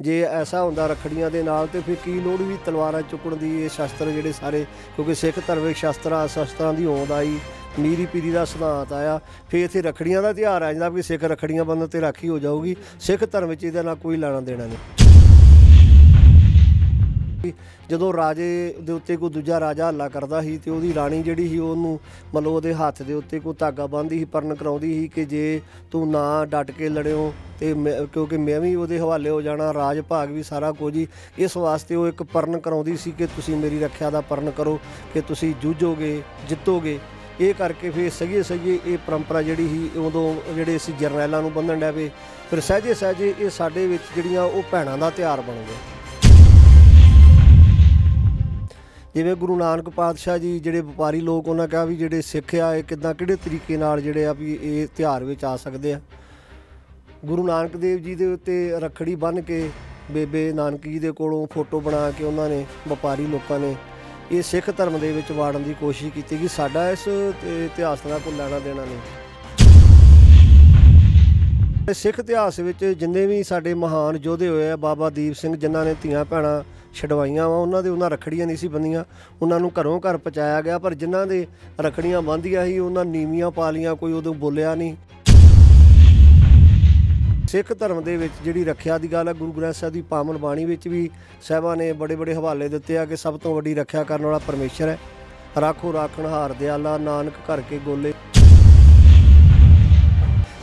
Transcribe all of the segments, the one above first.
ਜੇ ਐਸਾ ਹੁੰਦਾ ਰਖੜੀਆਂ ਦੇ ਨਾਲ, ਤੇ ਫਿਰ ਕੀ ਲੋੜ ਵੀ ਤਲਵਾਰਾਂ ਚੁੱਕਣ ਦੀ? ਇਹ ਸ਼ਸਤਰ ਜਿਹੜੇ ਸਾਰੇ, ਕਿਉਂਕਿ ਸਿੱਖ ਧਰਮ ਵਿੱਚ ਸ਼ਸਤਰਾਂ ਸ਼ਸਤਰਾਂ ਦੀ ਹੋਂਦ ਆਈ, ਮੀਰੀ ਪੀਰੀ ਦਾ ਸਿਧਾਂਤ ਆਇਆ। ਫਿਰ ਇੱਥੇ ਰਖੜੀਆਂ ਦਾ ਤਿਉਹਾਰ ਆ ਜਾਂਦਾ ਵੀ ਸਿੱਖ ਰਖੜੀਆਂ ਬੰਦ ਤੇ ਰਾਖੀ ਹੋ ਜਾਊਗੀ। ਸਿੱਖ ਧਰਮ ਵਿੱਚ ਇਹਦੇ ਨਾਲ ਕੋਈ ਲੈਣਾ ਦੇਣਾ ਨਹੀਂ। ਜਦੋਂ ਰਾਜੇ ਦੇ ਉੱਤੇ ਕੋਈ ਦੂਜਾ ਰਾਜਾ ਹੱਲਾ ਕਰਦਾ ਸੀ ਤੇ ਉਹਦੀ ਰਾਣੀ ਜਿਹੜੀ ਸੀ ਉਹਨੂੰ ਮਤਲਬ ਉਹਦੇ ਹੱਥ ਦੇ ਉੱਤੇ ਕੋਈ ਧਾਗਾ ਬੰਨ੍ਹਦੀ ਸੀ ਪਰਨ ਕਰਾਉਂਦੀ ਸੀ ਕਿ ਜੇ ਤੂੰ ਨਾ ਡਟ ਕੇ ਲੜਿਓ ਤੇ ਮੈਂ- ਕਿਉਂਕਿ ਮੈਂ ਵੀ ਉਹਦੇ ਹਵਾਲੇ ਹੋ ਜਾਣਾ, ਰਾਜ ਭਾਗ ਵੀ ਸਾਰਾ ਕੁਝ ਹੀ। ਇਸ ਵਾਸਤੇ ਉਹ ਇੱਕ ਪਰਨ ਕਰਾਉਂਦੀ ਸੀ ਕਿ ਤੁਸੀਂ ਮੇਰੀ ਰੱਖਿਆ ਦਾ ਪਰਨ ਕਰੋ, ਕਿ ਤੁਸੀਂ ਜੂਝੋਗੇ, ਜਿੱਤੋਗੇ। ਇਹ ਕਰਕੇ ਫਿਰ ਸਹੀਏ ਸਹੀਏ ਇਹ ਪਰੰਪਰਾ ਜਿਹੜੀ ਸੀ, ਉਦੋਂ ਜਿਹੜੇ ਅਸੀਂ ਜਰਨੈਲਾਂ ਨੂੰ ਬੰਨਣ ਡੈ ਪਏ ਫਿਰ ਸਹਜੇ ਸਹਜੇ ਇਹ ਸਾਡੇ ਵਿੱਚ ਜਿਹੜੀਆਂ ਉਹ ਭੈਣਾਂ ਦਾ ਤਿਉਹਾਰ ਬਣ ਗਿਆ। ਜਿਵੇਂ ਗੁਰੂ ਨਾਨਕ ਪਾਤਸ਼ਾਹ ਜੀ ਜਿਹੜੇ ਵਪਾਰੀ ਲੋਕ ਉਹਨਾਂ ਕਿਹਾ ਵੀ ਜਿਹੜੇ ਸਿੱਖ ਆ, ਇਹ ਕਿਦਾਂ, ਕਿਹੜੇ ਤਰੀਕੇ ਨਾਲ ਜਿਹੜੇ ਆ ਵੀ ਇਹ ਤਿਉਹਾਰ ਵਿੱਚ ਆ ਸਕਦੇ ਆ। ਗੁਰੂ ਨਾਨਕ ਦੇਵ ਜੀ ਦੇ ਉੱਤੇ ਰੱਖੜੀ ਬੰਨ੍ਹ ਕੇ ਬੇਬੇ ਨਾਨਕ ਜੀ ਦੇ ਕੋਲੋਂ ਫੋਟੋ ਬਣਾ ਕੇ ਉਹਨਾਂ ਨੇ, ਵਪਾਰੀ ਲੋਕਾਂ ਨੇ ਇਹ ਸਿੱਖ ਧਰਮ ਦੇ ਵਿੱਚ ਵਾੜਨ ਦੀ ਕੋਸ਼ਿਸ਼ ਕੀਤੀ ਕਿ ਸਾਡਾ ਇਸ ਇਤਿਹਾਸ ਨਾਲ ਕੋਈ ਲੈਣਾ ਦੇਣਾ ਨਹੀਂ। ਸਿੱਖ ਇਤਿਹਾਸ ਵਿੱਚ ਜਿੰਨੇ ਵੀ ਸਾਡੇ ਮਹਾਨ ਯੋਧੇ ਹੋਏ ਆ, ਬਾਬਾ ਦੀਪ ਸਿੰਘ, ਜਿਨ੍ਹਾਂ ਨੇ ਧੀਆਂ ਭੈਣਾਂ ਛਡਵਾਈਆਂ ਵਾ, ਉਹਨਾਂ ਦੇ ਉਹਨਾਂ ਰਖੜੀਆਂ ਨਹੀਂ ਸੀ ਬੰਦੀਆਂ ਉਹਨਾਂ ਨੂੰ ਘਰੋਂ ਘਰ ਪਹੁੰਚਾਇਆ ਗਿਆ, ਪਰ ਜਿਨ੍ਹਾਂ ਦੇ ਰਖੜੀਆਂ ਬੰਦੀਆਂ ਸੀ, ਉਹਨਾਂ ਨੀਵੀਆਂ ਪਾ ਲੀਆਂ ਕੋਈ ਉਦੋਂ ਬੋਲਿਆ ਨਹੀਂ। ਸਿੱਖ ਧਰਮ ਦੇ ਵਿੱਚ ਜਿਹੜੀ ਰੱਖਿਆ ਦੀ ਗੱਲ ਹੈ ਗੁਰੂ ਗ੍ਰੰਥ ਸਾਹਿਬ ਦੀ ਪਾਵਨ ਬਾਣੀ ਵਿੱਚ ਵੀ ਸਾਹਿਬਾਂ ਨੇ ਬੜੇ ਬੜੇ ਹਵਾਲੇ ਦਿੱਤੇ ਆ ਕਿ ਸਭ ਤੋਂ ਵੱਡੀ ਰੱਖਿਆ ਕਰਨ ਵਾਲਾ ਪਰਮੇਸ਼ਰ ਹੈ। ਰਾਖੋ ਰਾਖਣਹਾਰ ਦਿਆਲਾ, ਨਾਨਕ ਘਰ ਕੇ ਗੋਲੇ।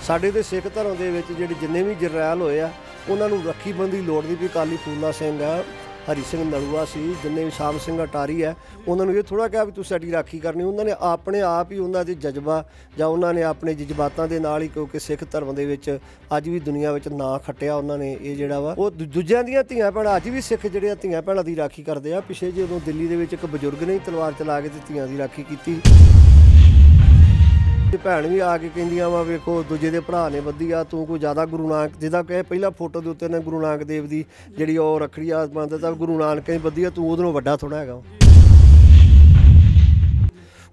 ਸਾਡੇ ਦੇ ਸਿੱਖ ਧਰਮ ਦੇ ਵਿੱਚ ਜਿਹੜੇ ਜਿੰਨੇ ਵੀ ਜਰਨੈਲ ਹੋਏ ਆ, ਉਹਨਾਂ ਨੂੰ ਰੱਖੀ ਬੰਦੀ ਲੋੜ ਦੀ ਵੀ ਕਾਲੀ ਫੂਲਾ ਸਿੰਘ ਆ, ਹਰੀ ਸਿੰਘ ਨਲੂਆ ਸੀ, ਜਿੰਨੇ ਵੀ ਸ਼ਾਮ ਸਿੰਘ ਅਟਾਰੀ ਹੈ ਉਹਨਾਂ ਨੂੰ ਇਹ ਥੋੜਾ ਕਿਹਾ ਵੀ ਤੁਸੀਂ ਸਾਡੀ ਰਾਖੀ ਕਰਨੀ, ਉਹਨਾਂ ਨੇ ਆਪਣੇ ਆਪ ਹੀ ਉਹਨਾਂ ਦੇ ਜਜ਼ਬਾ ਜਾਂ ਉਹਨਾਂ ਨੇ ਆਪਣੇ ਜਜ਼ਬਾਤਾਂ ਦੇ ਨਾਲ ਹੀ ਕਿਉਂਕਿ ਸਿੱਖ ਧਰਮ ਦੇ ਵਿੱਚ ਅੱਜ ਵੀ ਦੁਨੀਆ ਵਿੱਚ ਨਾਂ ਖੱਟਿਆ ਉਹਨਾਂ ਨੇ ਇਹ ਜਿਹੜਾ ਵਾ। ਉਹ ਦੂ- ਦੂਜਿਆਂ ਦੀਆਂ ਧੀਆਂ ਭੈਣਾਂ, ਅੱਜ ਵੀ ਸਿੱਖ ਜਿਹੜੇ ਆ ਧੀਆਂ ਭੈਣਾਂ ਦੀ ਰਾਖੀ ਕਰਦੇ ਆ, ਪਿਛੇ ਜਦੋਂ ਦਿੱਲੀ ਦੇ ਵਿੱਚ ਇੱਕ ਬਜ਼ੁਰਗ ਨੇ ਹੀ ਤਲਵਾਰ ਚਲਾ ਕੇ ਤੇ ਧੀਆਂ ਦੀ ਰਾਖੀ ਕੀਤੀ। ਤੇ ਭੈਣ ਵੀ ਆ ਕੇ ਕਹਿੰਦੀਆਂ ਵਾ, ਵੇਖੋ, ਦੂਜੇ ਦੇ ਭਰਾ ਨੇ ਵਧੀਆ ਤੂੰ ਕੋਈ ਜ਼ਿਆਦਾ ਗੁਰੂ ਨਾਨਕ, ਜਿਹਦਾ ਕਹੇ ਪਹਿਲਾ ਫੋਟੋ ਦੇ ਉੱਤੇ ਨੇ ਗੁਰੂ ਨਾਨਕ ਦੇਵ ਦੀ, ਜਿਹੜੀ ਉਹ ਰੱਖੜੀ ਆ ਮੰਨਦਾ ਤਾਂ ਗੁਰੂ ਨਾਨਕ ਹੀ ਵਧੀਆ ਤੂੰ ਉਹਦੇ ਨਾਲੋਂ ਵੱਡਾ ਥੋੜਾ ਹੈਗਾ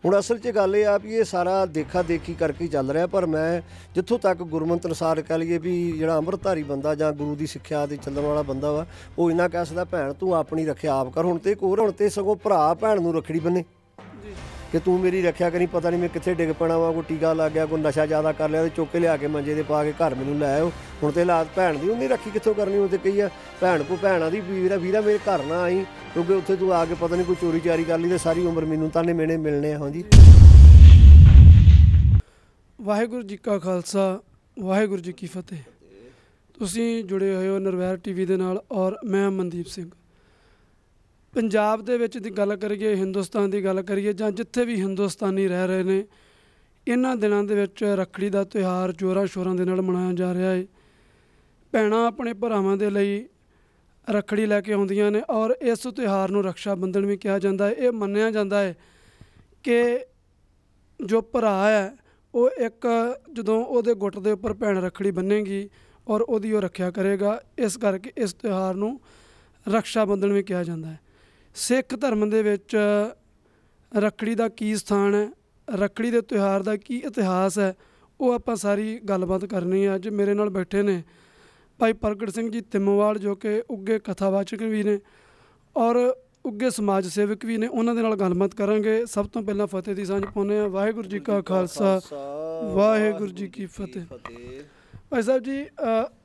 ਹੁਣ ਅਸਲ 'ਚ ਗੱਲ ਇਹ ਆ ਵੀ ਇਹ ਸਾਰਾ ਦੇਖਾ ਦੇਖੀ ਕਰਕੇ ਚੱਲ ਰਿਹਾ, ਪਰ ਮੈਂ ਜਿੱਥੋਂ ਤੱਕ ਗੁਰਮੰਤ ਅਨੁਸਾਰ ਕਹ ਲਈਏ ਵੀ ਜਿਹੜਾ ਅੰਮ੍ਰਿਤਧਾਰੀ ਬੰਦਾ ਜਾਂ ਗੁਰੂ ਦੀ ਸਿੱਖਿਆ ਤੇ ਚੱਲਣ ਵਾਲਾ ਬੰਦਾ ਵਾ, ਉਹ ਇਹਨਾਂ ਕਹਿ ਸਕਦਾ, ਭੈਣ, ਤੂੰ ਆਪਣੀ ਰੱਖਿਆ ਆਪ ਕਰ, ਹੁਣ ਤੇ ਇੱਕ ਹੋਰ ਹੁਣ ਤੇ ਸਗੋਂ ਭਰਾ ਭੈਣ ਨੂੰ ਰੱਖੜੀ ਬੰਨੇ। ਕਿ ਤੂੰ ਮੇਰੀ ਰੱਖਿਆ ਕਰੀ, ਪਤਾ ਨਹੀਂ ਮੈਂ ਕਿੱਥੇ ਡਿੱਗ ਪੈਣਾ ਵਾ, ਕੋਈ ਟੀਕਾ ਲੱਗ ਗਿਆ, ਕੋਈ ਨਸ਼ਾ ਜ਼ਿਆਦਾ ਕਰ ਲਿਆ ਤੇ ਚੁੱਕ ਕੇ ਲਿਆ ਕੇ ਮੰਜੇ ਦੇ ਪਾ ਕੇ ਘਰ ਮੈਨੂੰ ਲੈ ਆਓ ਹੁਣ ਤੇ ਹਾਲਾਤ ਭੈਣ ਦੀ, ਉਹਨੇ ਰੱਖੀ ਕਿੱਥੋਂ ਕਰਨੀ, ਉਹ ਤੇ ਕਹੀ ਆ, ਭੈਣ ਕੋ ਭੈਣਾਂ ਦੀ, ਵੀਰਾ ਵੀਰਾ ਮੇਰੇ ਘਰ ਨਾ ਆਈ, ਕਿਉਂਕਿ ਉੱਥੇ ਤੂੰ ਆ ਕੇ ਪਤਾ ਨਹੀਂ ਕੋਈ ਚੋਰੀ ਚਾਰੀ ਕਰ ਲਈ ਤੇ ਸਾਰੀ ਉਮਰ ਮੈਨੂੰ ਤਾਨੇ ਮੇਣੇ ਮਿਲਣੇ ਆ, ਹਾਂਜੀ। ਵਾਹਿਗੁਰੂ ਜੀ ਕਾ ਖਾਲਸਾ, ਵਾਹਿਗੁਰੂ ਜੀ ਕੀ ਫਤਿਹ। ਤੁਸੀਂ ਜੁੜੇ ਹੋਏ ਹੋ ਨਰਵੈਰ ਟੀਵੀ ਦੇ ਨਾਲ ਔਰ ਮੈਂ ਮਨਦੀਪ ਸਿੰਘ। ਪੰਜਾਬ ਦੇ ਵਿੱਚ ਦੀ ਗੱਲ ਕਰੀਏ, ਹਿੰਦੁਸਤਾਨ ਦੀ ਗੱਲ ਕਰੀਏ ਜਾਂ ਜਿੱਥੇ ਵੀ ਹਿੰਦੁਸਤਾਨੀ ਰਹਿ ਰਹੇ ਨੇ, ਇਹਨਾਂ ਦਿਨਾਂ ਦੇ ਵਿੱਚ ਰੱਖੜੀ ਦਾ ਤਿਉਹਾਰ ਜੋਰਾਂ ਸ਼ੋਰਾਂ ਦੇ ਨਾਲ ਮਨਾਇਆ ਜਾ ਰਿਹਾ ਹੈ ਭੈਣਾਂ ਆਪਣੇ ਭਰਾਵਾਂ ਦੇ ਲਈ ਰੱਖੜੀ ਲੈ ਕੇ ਆਉਂਦੀਆਂ ਨੇ ਔਰ ਇਸ ਤਿਉਹਾਰ ਨੂੰ ਰੱਖਿਆ ਬੰਧਨ ਵੀ ਕਿਹਾ ਜਾਂਦਾ ਹੈ ਇਹ ਮੰਨਿਆ ਜਾਂਦਾ ਹੈ ਕਿ ਜੋ ਭਰਾ ਹੈ, ਉਹ ਇੱਕ ਜਦੋਂ ਉਹਦੇ ਗੁੱਟ ਦੇ ਉੱਪਰ ਭੈਣ ਰੱਖੜੀ ਬੰਨੇਗੀ ਔਰ ਉਹਦੀ ਉਹ ਰੱਖਿਆ ਕਰੇਗਾ, ਇਸ ਕਰਕੇ ਇਸ ਤਿਉਹਾਰ ਨੂੰ ਰੱਖਿਆ ਬੰਧਨ ਵੀ ਕਿਹਾ ਜਾਂਦਾ ਹੈ ਸਿੱਖ ਧਰਮ ਦੇ ਵਿੱਚ ਰੱਖੜੀ ਦਾ ਕੀ ਸਥਾਨ ਹੈ? ਰੱਖੜੀ ਦੇ ਤਿਉਹਾਰ ਦਾ ਕੀ ਇਤਿਹਾਸ ਹੈ? ਉਹ ਆਪਾਂ ਸਾਰੀ ਗੱਲਬਾਤ ਕਰਨੀ ਹੈ। ਅੱਜ ਮੇਰੇ ਨਾਲ ਬੈਠੇ ਨੇ ਭਾਈ ਪ੍ਰਗਟ ਸਿੰਘ ਜੀ ਤਿੰਮਵਾਲ, ਜੋ ਕਿ ਉੱਗੇ ਕਥਾਵਾਚਕ ਵੀ ਨੇ ਔਰ ਉੱਗੇ ਸਮਾਜ ਸੇਵਕ ਵੀ ਨੇ। ਉਹਨਾਂ ਦੇ ਨਾਲ ਗੱਲਬਾਤ ਕਰਾਂਗੇ। ਸਭ ਤੋਂ ਪਹਿਲਾਂ ਫਤਿਹ ਦੀ ਸਾਂਝ ਪਾਉਂਦੇ ਆ ਵਾਹਿਗੁਰੂ ਜੀ ਕਾ ਖਾਲਸਾ। ਵਾਹਿਗੁਰੂ ਜੀ ਕੀ ਫਤਿਹ। ਭਾਈ ਸਾਹਿਬ ਜੀ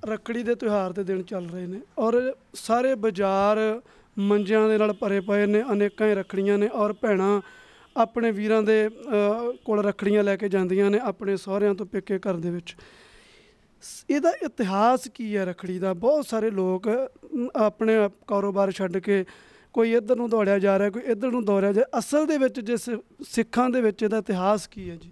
ਰੱਖੜੀ ਦੇ ਤਿਉਹਾਰ ਦੇ ਦਿਨ ਚੱਲ ਰਹੇ ਨੇ ਔਰ ਸਾਰੇ ਬਾਜ਼ਾਰ ਮੰਜਿਆਂ ਦੇ ਨਾਲ ਭਰੇ ਪਏ ਨੇ, ਅਨੇਕਾਂ ਹੀ ਰੱਖੜੀਆਂ ਨੇ ਔਰ ਭੈਣਾਂ ਆਪਣੇ ਵੀਰਾਂ ਦੇ ਕੋਲ ਰੱਖੜੀਆਂ ਲੈ ਕੇ ਜਾਂਦੀਆਂ ਨੇ ਆਪਣੇ ਸਹੁਰਿਆਂ ਤੋਂ ਪੇਕੇ ਘਰ ਦੇ ਵਿੱਚ। ਸ- ਇਹਦਾ ਇਤਿਹਾਸ ਕੀ ਹੈ ਰੱਖੜੀ ਦਾ? ਬਹੁਤ ਸਾਰੇ ਲੋਕ ਆਪਣੇ ਆਪ ਕਾਰੋਬਾਰ ਛੱਡ ਕੇ ਕੋਈ ਇੱਧਰ ਨੂੰ ਦੌੜਿਆ ਜਾ ਰਿਹਾ, ਕੋਈ ਇੱਧਰ ਨੂੰ ਦੌੜਿਆ ਜਾ ਅਸਲ ਦੇ ਵਿੱਚ ਜੇ ਸਿ- ਸਿੱਖਾਂ ਦੇ ਵਿੱਚ ਇਹਦਾ ਇਤਿਹਾਸ ਕੀ ਹੈ ਜੀ?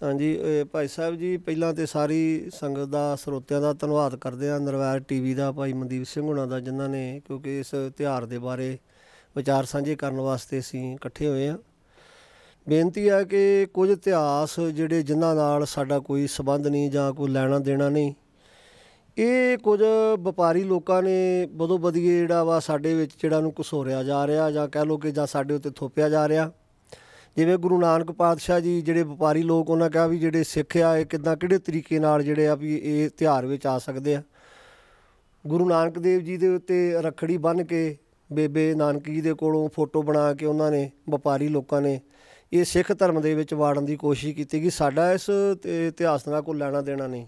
ਹਾਂਜੀ ਭਾਈ ਸਾਹਿਬ ਜੀ, ਪਹਿਲਾਂ ਤੇ ਸਾਰੀ ਸੰਗਤ ਦਾ, ਸਰੋਤਿਆਂ ਦਾ ਧੰਨਵਾਦ ਕਰਦੇ ਹਾਂ ਨਰਵੈਰ ਟੀਵੀ ਦਾ, ਭਾਈ ਮਨਦੀਪ ਸਿੰਘ ਹੁਣਾਂ ਦਾ, ਜਿਨ੍ਹਾਂ ਨੇ ਕਿਉਂਕਿ ਇਸ ਤਿਉਹਾਰ ਦੇ ਬਾਰੇ ਵਿਚਾਰ ਸਾਂਝੇ ਕਰਨ ਵਾਸਤੇ ਅਸੀਂ ਇਕੱਠੇ ਹੋਏ ਹਾਂ। ਬੇਨਤੀ ਹੈ ਕਿ ਕੁਝ ਇਤਿਹਾਸ ਜਿਹੜੇ ਜਿਨ੍ਹਾਂ ਨਾਲ ਸਾਡਾ ਕੋਈ ਸਬੰਧ ਨਹੀਂ ਜਾਂ ਕੋਈ ਲੈਣਾ ਦੇਣਾ ਨਹੀਂ, ਇਹ ਕੁਝ ਵਪਾਰੀ ਲੋਕਾਂ ਨੇ ਬਦੋ ਬਦੀਏ ਜਿਹੜਾ ਵਾ ਸਾਡੇ ਵਿੱਚ ਜਿਹੜਾ ਨੂੰ ਘਸੋਰਿਆ ਜਾ ਰਿਹਾ ਜਾਂ ਕਹਿ ਲਓ ਕਿ ਜਾਂ ਸਾਡੇ ਉੱਤੇ ਥੋਪਿਆ ਜਾ ਰਿਹਾ। ਜਿਵੇਂ ਗੁਰੂ ਨਾਨਕ ਪਾਤਸ਼ਾਹ ਜੀ ਜਿਹੜੇ ਵਪਾਰੀ ਲੋਕ, ਉਹਨਾਂ ਕਿਹਾ ਵੀ ਜਿਹੜੇ ਸਿੱਖ ਆ, ਇਹ ਕਿਦਾਂ, ਕਿਹੜੇ ਤਰੀਕੇ ਨਾਲ ਜਿਹੜੇ ਆ ਵੀ ਇਹ ਤਿਉਹਾਰ ਵਿੱਚ ਆ ਸਕਦੇ ਆ। ਗੁਰੂ ਨਾਨਕ ਦੇਵ ਜੀ ਦੇ ਉੱਤੇ ਰੱਖੜੀ ਬੰਨ੍ਹ ਕੇ ਬੇਬੇ ਨਾਨਕੀ ਜੀ ਦੇ ਕੋਲੋਂ ਫੋਟੋ ਬਣਾ ਕੇ ਉਹਨਾਂ ਨੇ, ਵਪਾਰੀ ਲੋਕਾਂ ਨੇ ਇਹ ਸਿੱਖ ਧਰਮ ਦੇ ਵਿੱਚ ਵਾੜਨ ਦੀ ਕੋਸ਼ਿਸ਼ ਕੀਤੀ ਕਿ ਸਾਡਾ ਇਸ ਇਤਿਹਾਸ ਨਾਲ ਕੋਈ ਲੈਣਾ ਦੇਣਾ ਨਹੀਂ।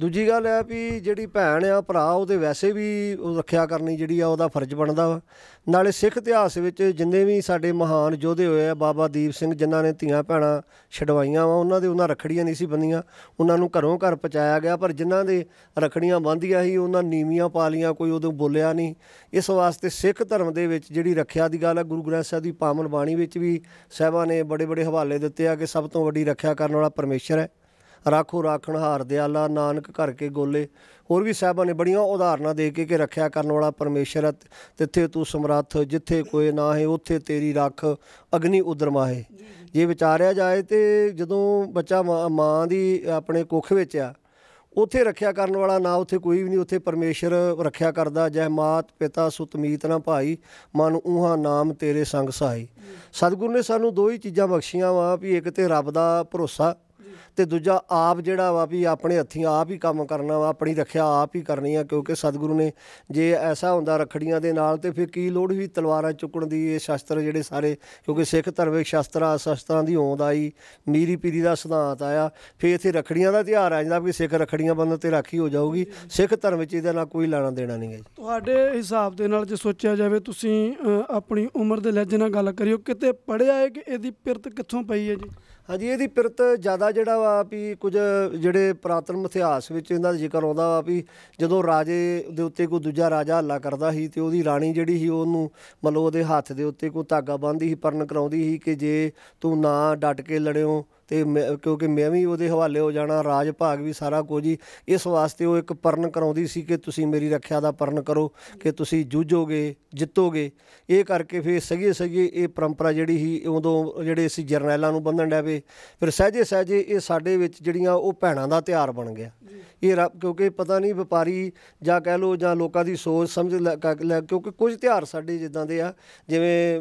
ਦੂਜੀ ਗੱਲ ਹੈ ਵੀ ਜਿਹੜੀ ਭੈਣ ਆ, ਭਰਾ, ਉਹਦੇ ਵੈਸੇ ਵੀ ਉਹ ਰੱਖਿਆ ਕਰਨੀ ਜਿਹੜੀ ਆ, ਉਹਦਾ ਫਰਜ਼ ਬਣਦਾ ਵਾ। ਨਾਲੇ ਸਿੱਖ ਇਤਿਹਾਸ ਵਿੱਚ ਜਿੰਨੇ ਵੀ ਸਾਡੇ ਮਹਾਨ ਯੋਧੇ ਹੋਏ ਆ, ਬਾਬਾ ਦੀਪ ਸਿੰਘ, ਜਿਨ੍ਹਾਂ ਨੇ ਧੀਆਂ ਭੈਣਾਂ ਛਡਵਾਈਆਂ ਵਾ, ਉਹਨਾਂ ਦੇ ਉਹਨਾਂ ਰੱਖੜੀਆਂ ਨਹੀਂ ਸੀ ਬੰਨੀਆਂ। ਉਹਨਾਂ ਨੂੰ ਘਰੋਂ ਘਰ ਪਹੁੰਚਾਇਆ ਗਿਆ, ਪਰ ਜਿਨ੍ਹਾਂ ਦੇ ਰੱਖੜੀਆਂ ਬੰਨ੍ਹਦੀਆਂ ਸੀ, ਉਹਨਾਂ ਨੀਵੀਆਂ ਪਾ ਲੀਆਂ ਕੋਈ ਉਦੋਂ ਬੋਲਿਆ ਨਹੀਂ। ਇਸ ਵਾਸਤੇ ਸਿੱਖ ਧਰਮ ਦੇ ਵਿੱਚ ਜਿਹੜੀ ਰੱਖਿਆ ਦੀ ਗੱਲ ਹੈ ਗੁਰੂ ਗ੍ਰੰਥ ਸਾਹਿਬ ਦੀ ਪਾਵਨ ਬਾਣੀ ਵਿੱਚ ਵੀ ਸਾਹਿਬਾਂ ਨੇ ਬੜੇ ਬੜੇ ਹਵਾਲੇ ਦਿੱਤੇ ਆ ਕਿ ਸਭ ਤੋਂ ਵੱਡੀ ਰੱਖਿਆ ਕਰਨ ਵਾਲਾ ਪਰਮੇਸ਼ਰ ਹੈ। ਰਾਖੋ ਰਾਖਣ ਹਾਰ ਦਿਆਲਾ, ਨਾਨਕ ਘਰ ਕੇ ਗੋਲੇ। ਹੋਰ ਵੀ ਸਾਹਿਬਾਂ ਨੇ ਬੜੀਆਂ ਉਦਾਹਰਨਾਂ ਦੇ ਕੇ ਕਿ ਰੱਖਿਆ ਕਰਨ ਵਾਲਾ ਪਰਮੇਸ਼ਰ ਤਿੱਥੇ ਤੂੰ ਸਮਰੱਥ, ਜਿੱਥੇ ਕੋਈ ਨਾ ਹੈ, ਉੱਥੇ ਤੇਰੀ ਰੱਖ ਅਗਨੀ ਉਦਰਮਾ ਹੈ ਜੇ ਵਿਚਾਰਿਆ ਜਾਏ ਤੇ ਜਦੋਂ ਬੱਚਾ ਮਾਂ- ਮਾਂ ਦੀ ਆਪਣੇ ਕੁੱਖ ਵਿੱਚ ਆ, ਉੱਥੇ ਰੱਖਿਆ ਕਰਨ ਵਾਲਾ ਨਾ ਉੱਥੇ ਕੋਈ ਵੀ ਨਹੀਂ, ਉੱਥੇ ਪਰਮੇਸ਼ਰ ਰੱਖਿਆ ਕਰਦਾ। ਜੈ ਮਾਤ ਪਿਤਾ ਸੁਤਮੀਤ ਨਾ ਭਾਈ, ਮਨ ਉਹਾ ਨਾਮ ਤੇਰੇ ਸੰਗ ਸਹਾਈ ਸਤਿਗੁਰੂ ਨੇ ਸਾਨੂੰ ਦੋ ਹੀ ਚੀਜ਼ਾਂ ਬਖਸ਼ੀਆਂ ਵਾ, ਵੀ ਇੱਕ ਤੇ ਰੱਬ ਦਾ ਭਰੋਸਾ ਤੇ ਦੂਜਾ ਆਪ ਜਿਹੜਾ ਵਾ ਵੀ ਆਪਣੇ ਹੱਥੀਂ ਆਪ ਹੀ ਕੰਮ ਕਰਨਾ ਵਾ, ਆਪਣੀ ਰੱਖਿਆ ਆਪ ਹੀ ਕਰਨੀ ਆ, ਕਿਉਂਕਿ ਸਤਿਗੁਰੂ ਨੇ ਜੇ ਐਸਾ ਹੁੰਦਾ ਰੱਖੜੀਆਂ ਦੇ ਨਾਲ ਤੇ ਫਿਰ ਕੀ ਲੋੜ ਵੀ ਤਲਵਾਰਾਂ ਚੁੱਕਣ ਦੀ, ਇਹ ਸ਼ਸਤਰ ਜਿਹੜੇ ਸਾਰੇ, ਕਿਉਂਕਿ ਸਿੱਖ ਧਰਮ ਵਿੱਚ ਸ਼ਸਤਰਾਂ ਸ਼ਸਤਰਾਂ ਦੀ ਹੋਂਦ ਆਈ, ਮੀਰੀ ਪੀਰੀ ਦਾ ਸਿਧਾਂਤ ਆਇਆ, ਫਿਰ ਇੱਥੇ ਰੱਖੜੀਆਂ ਦਾ ਤਿਉਹਾਰ ਆ ਜਾਂਦਾ ਵੀ ਸਿੱਖ ਰੱਖੜੀਆਂ ਬੰਨ੍ਹਣ ਤੇ ਰਾਖੀ ਹੋ ਜਾਊਗੀ, ਸਿੱਖ ਧਰਮ ਵਿੱਚ ਇਹਦੇ ਨਾਲ ਕੋਈ ਲੈਣਾ ਦੇਣਾ ਨਹੀਂ ਹੈ ਜੀ। ਤੁਹਾਡੇ ਹਿਸਾਬ ਦੇ ਨਾਲ ਜੇ ਸੋਚਿਆ ਜਾਵੇ, ਤੁਸੀਂ ਆਪਣੀ ਉਮਰ ਦੇ ਲਹਿਜੇ ਨਾਲ ਗੱਲ ਕਰਿਓ, ਕਿਤੇ ਪੜਿਆ ਹੈ ਕਿ ਇਹਦੀ ਪਿਰਤ ਕਿੱਥੋਂ ਪਈ ਹੈ ਜੀ? ਹਾਂਜੀ, ਇਹਦੀ ਪਿਰਤ ਜ਼ਿਆਦਾ ਜਿਹੜਾ ਵਾ ਵੀ ਕੁਝ ਜਿਹੜੇ ਪ੍ਰਾਤਨ ਇਤਿਹਾਸ ਵਿੱਚ ਇਹਨਾਂ ਦਾ ਜ਼ਿਕਰ ਆਉਂਦਾ ਵਾ ਵੀ ਜਦੋਂ ਰਾਜੇ ਦੇ ਉੱਤੇ ਕੋਈ ਦੂਜਾ ਰਾਜਾ ਹੱਲਾ ਕਰਦਾ ਸੀ ਤੇ ਉਹਦੀ ਰਾਣੀ ਜਿਹੜੀ ਸੀ ਉਹਨੂੰ ਮਤਲਬ ਉਹਦੇ ਹੱਥ ਦੇ ਉੱਤੇ ਕੋਈ ਧਾਗਾ ਬੰਨ੍ਹਦੀ ਸੀ ਪਰਨ ਕਰਾਉਂਦੀ ਸੀ ਕਿ ਜੇ ਤੂੰ ਨਾ ਡਟ ਕੇ ਲੜਿਓ ਤੇ ਕਿਉਂਕਿ ਮੈਂ ਵੀ ਉਹਦੇ ਹਵਾਲੇ ਹੋ ਜਾਣਾ ਰਾਜ ਭਾਗ ਵੀ ਸਾਰਾ ਕੁਝ ਹੀ। ਇਸ ਵਾਸਤੇ ਉਹ ਇੱਕ ਪਰਨ ਕਰਾਉਂਦੀ ਸੀ ਕਿ ਤੁਸੀਂ ਮੇਰੀ ਰੱਖਿਆ ਦਾ ਪਰਨ ਕਰੋ ਕਿ ਤੁਸੀਂ ਜੂਝੋਗੇ ਜਿੱਤੋਗੇ। ਇਹ ਕਰਕੇ ਫਿਰ ਸਗੇ ਸਗੇ ਇਹ ਪਰੰਪਰਾ ਜਿਹੜੀ ਸੀ ਉਦੋਂ ਜਿਹੜੇ ਸੀ ਜਰਨੈਲਾਂ ਨੂੰ ਬੰਨਣ ਡੈ ਪਏ ਫਿਰ ਸਹਜੇ ਸਹਜੇ ਇਹ ਸਾਡੇ ਵਿੱਚ ਜਿਹੜੀਆਂ ਉਹ ਭੈਣਾਂ ਦਾ ਤਿਉਹਾਰ ਬਣ ਗਿਆ। ਇਹ ਕਿਉਂਕਿ ਪਤਾ ਨਹੀਂ ਵਪਾਰੀ ਜਾਂ ਕਹਿ ਲੋ ਜਾਂ ਲੋਕਾਂ ਦੀ ਸੋਚ ਸਮਝ ਲੈ- ਕਿਉਂਕਿ ਕੁਝ ਤਿਉਹਾਰ ਸਾਡੇ ਜਿੱਦਾਂ ਦੇ ਆ ਜਿਵੇਂ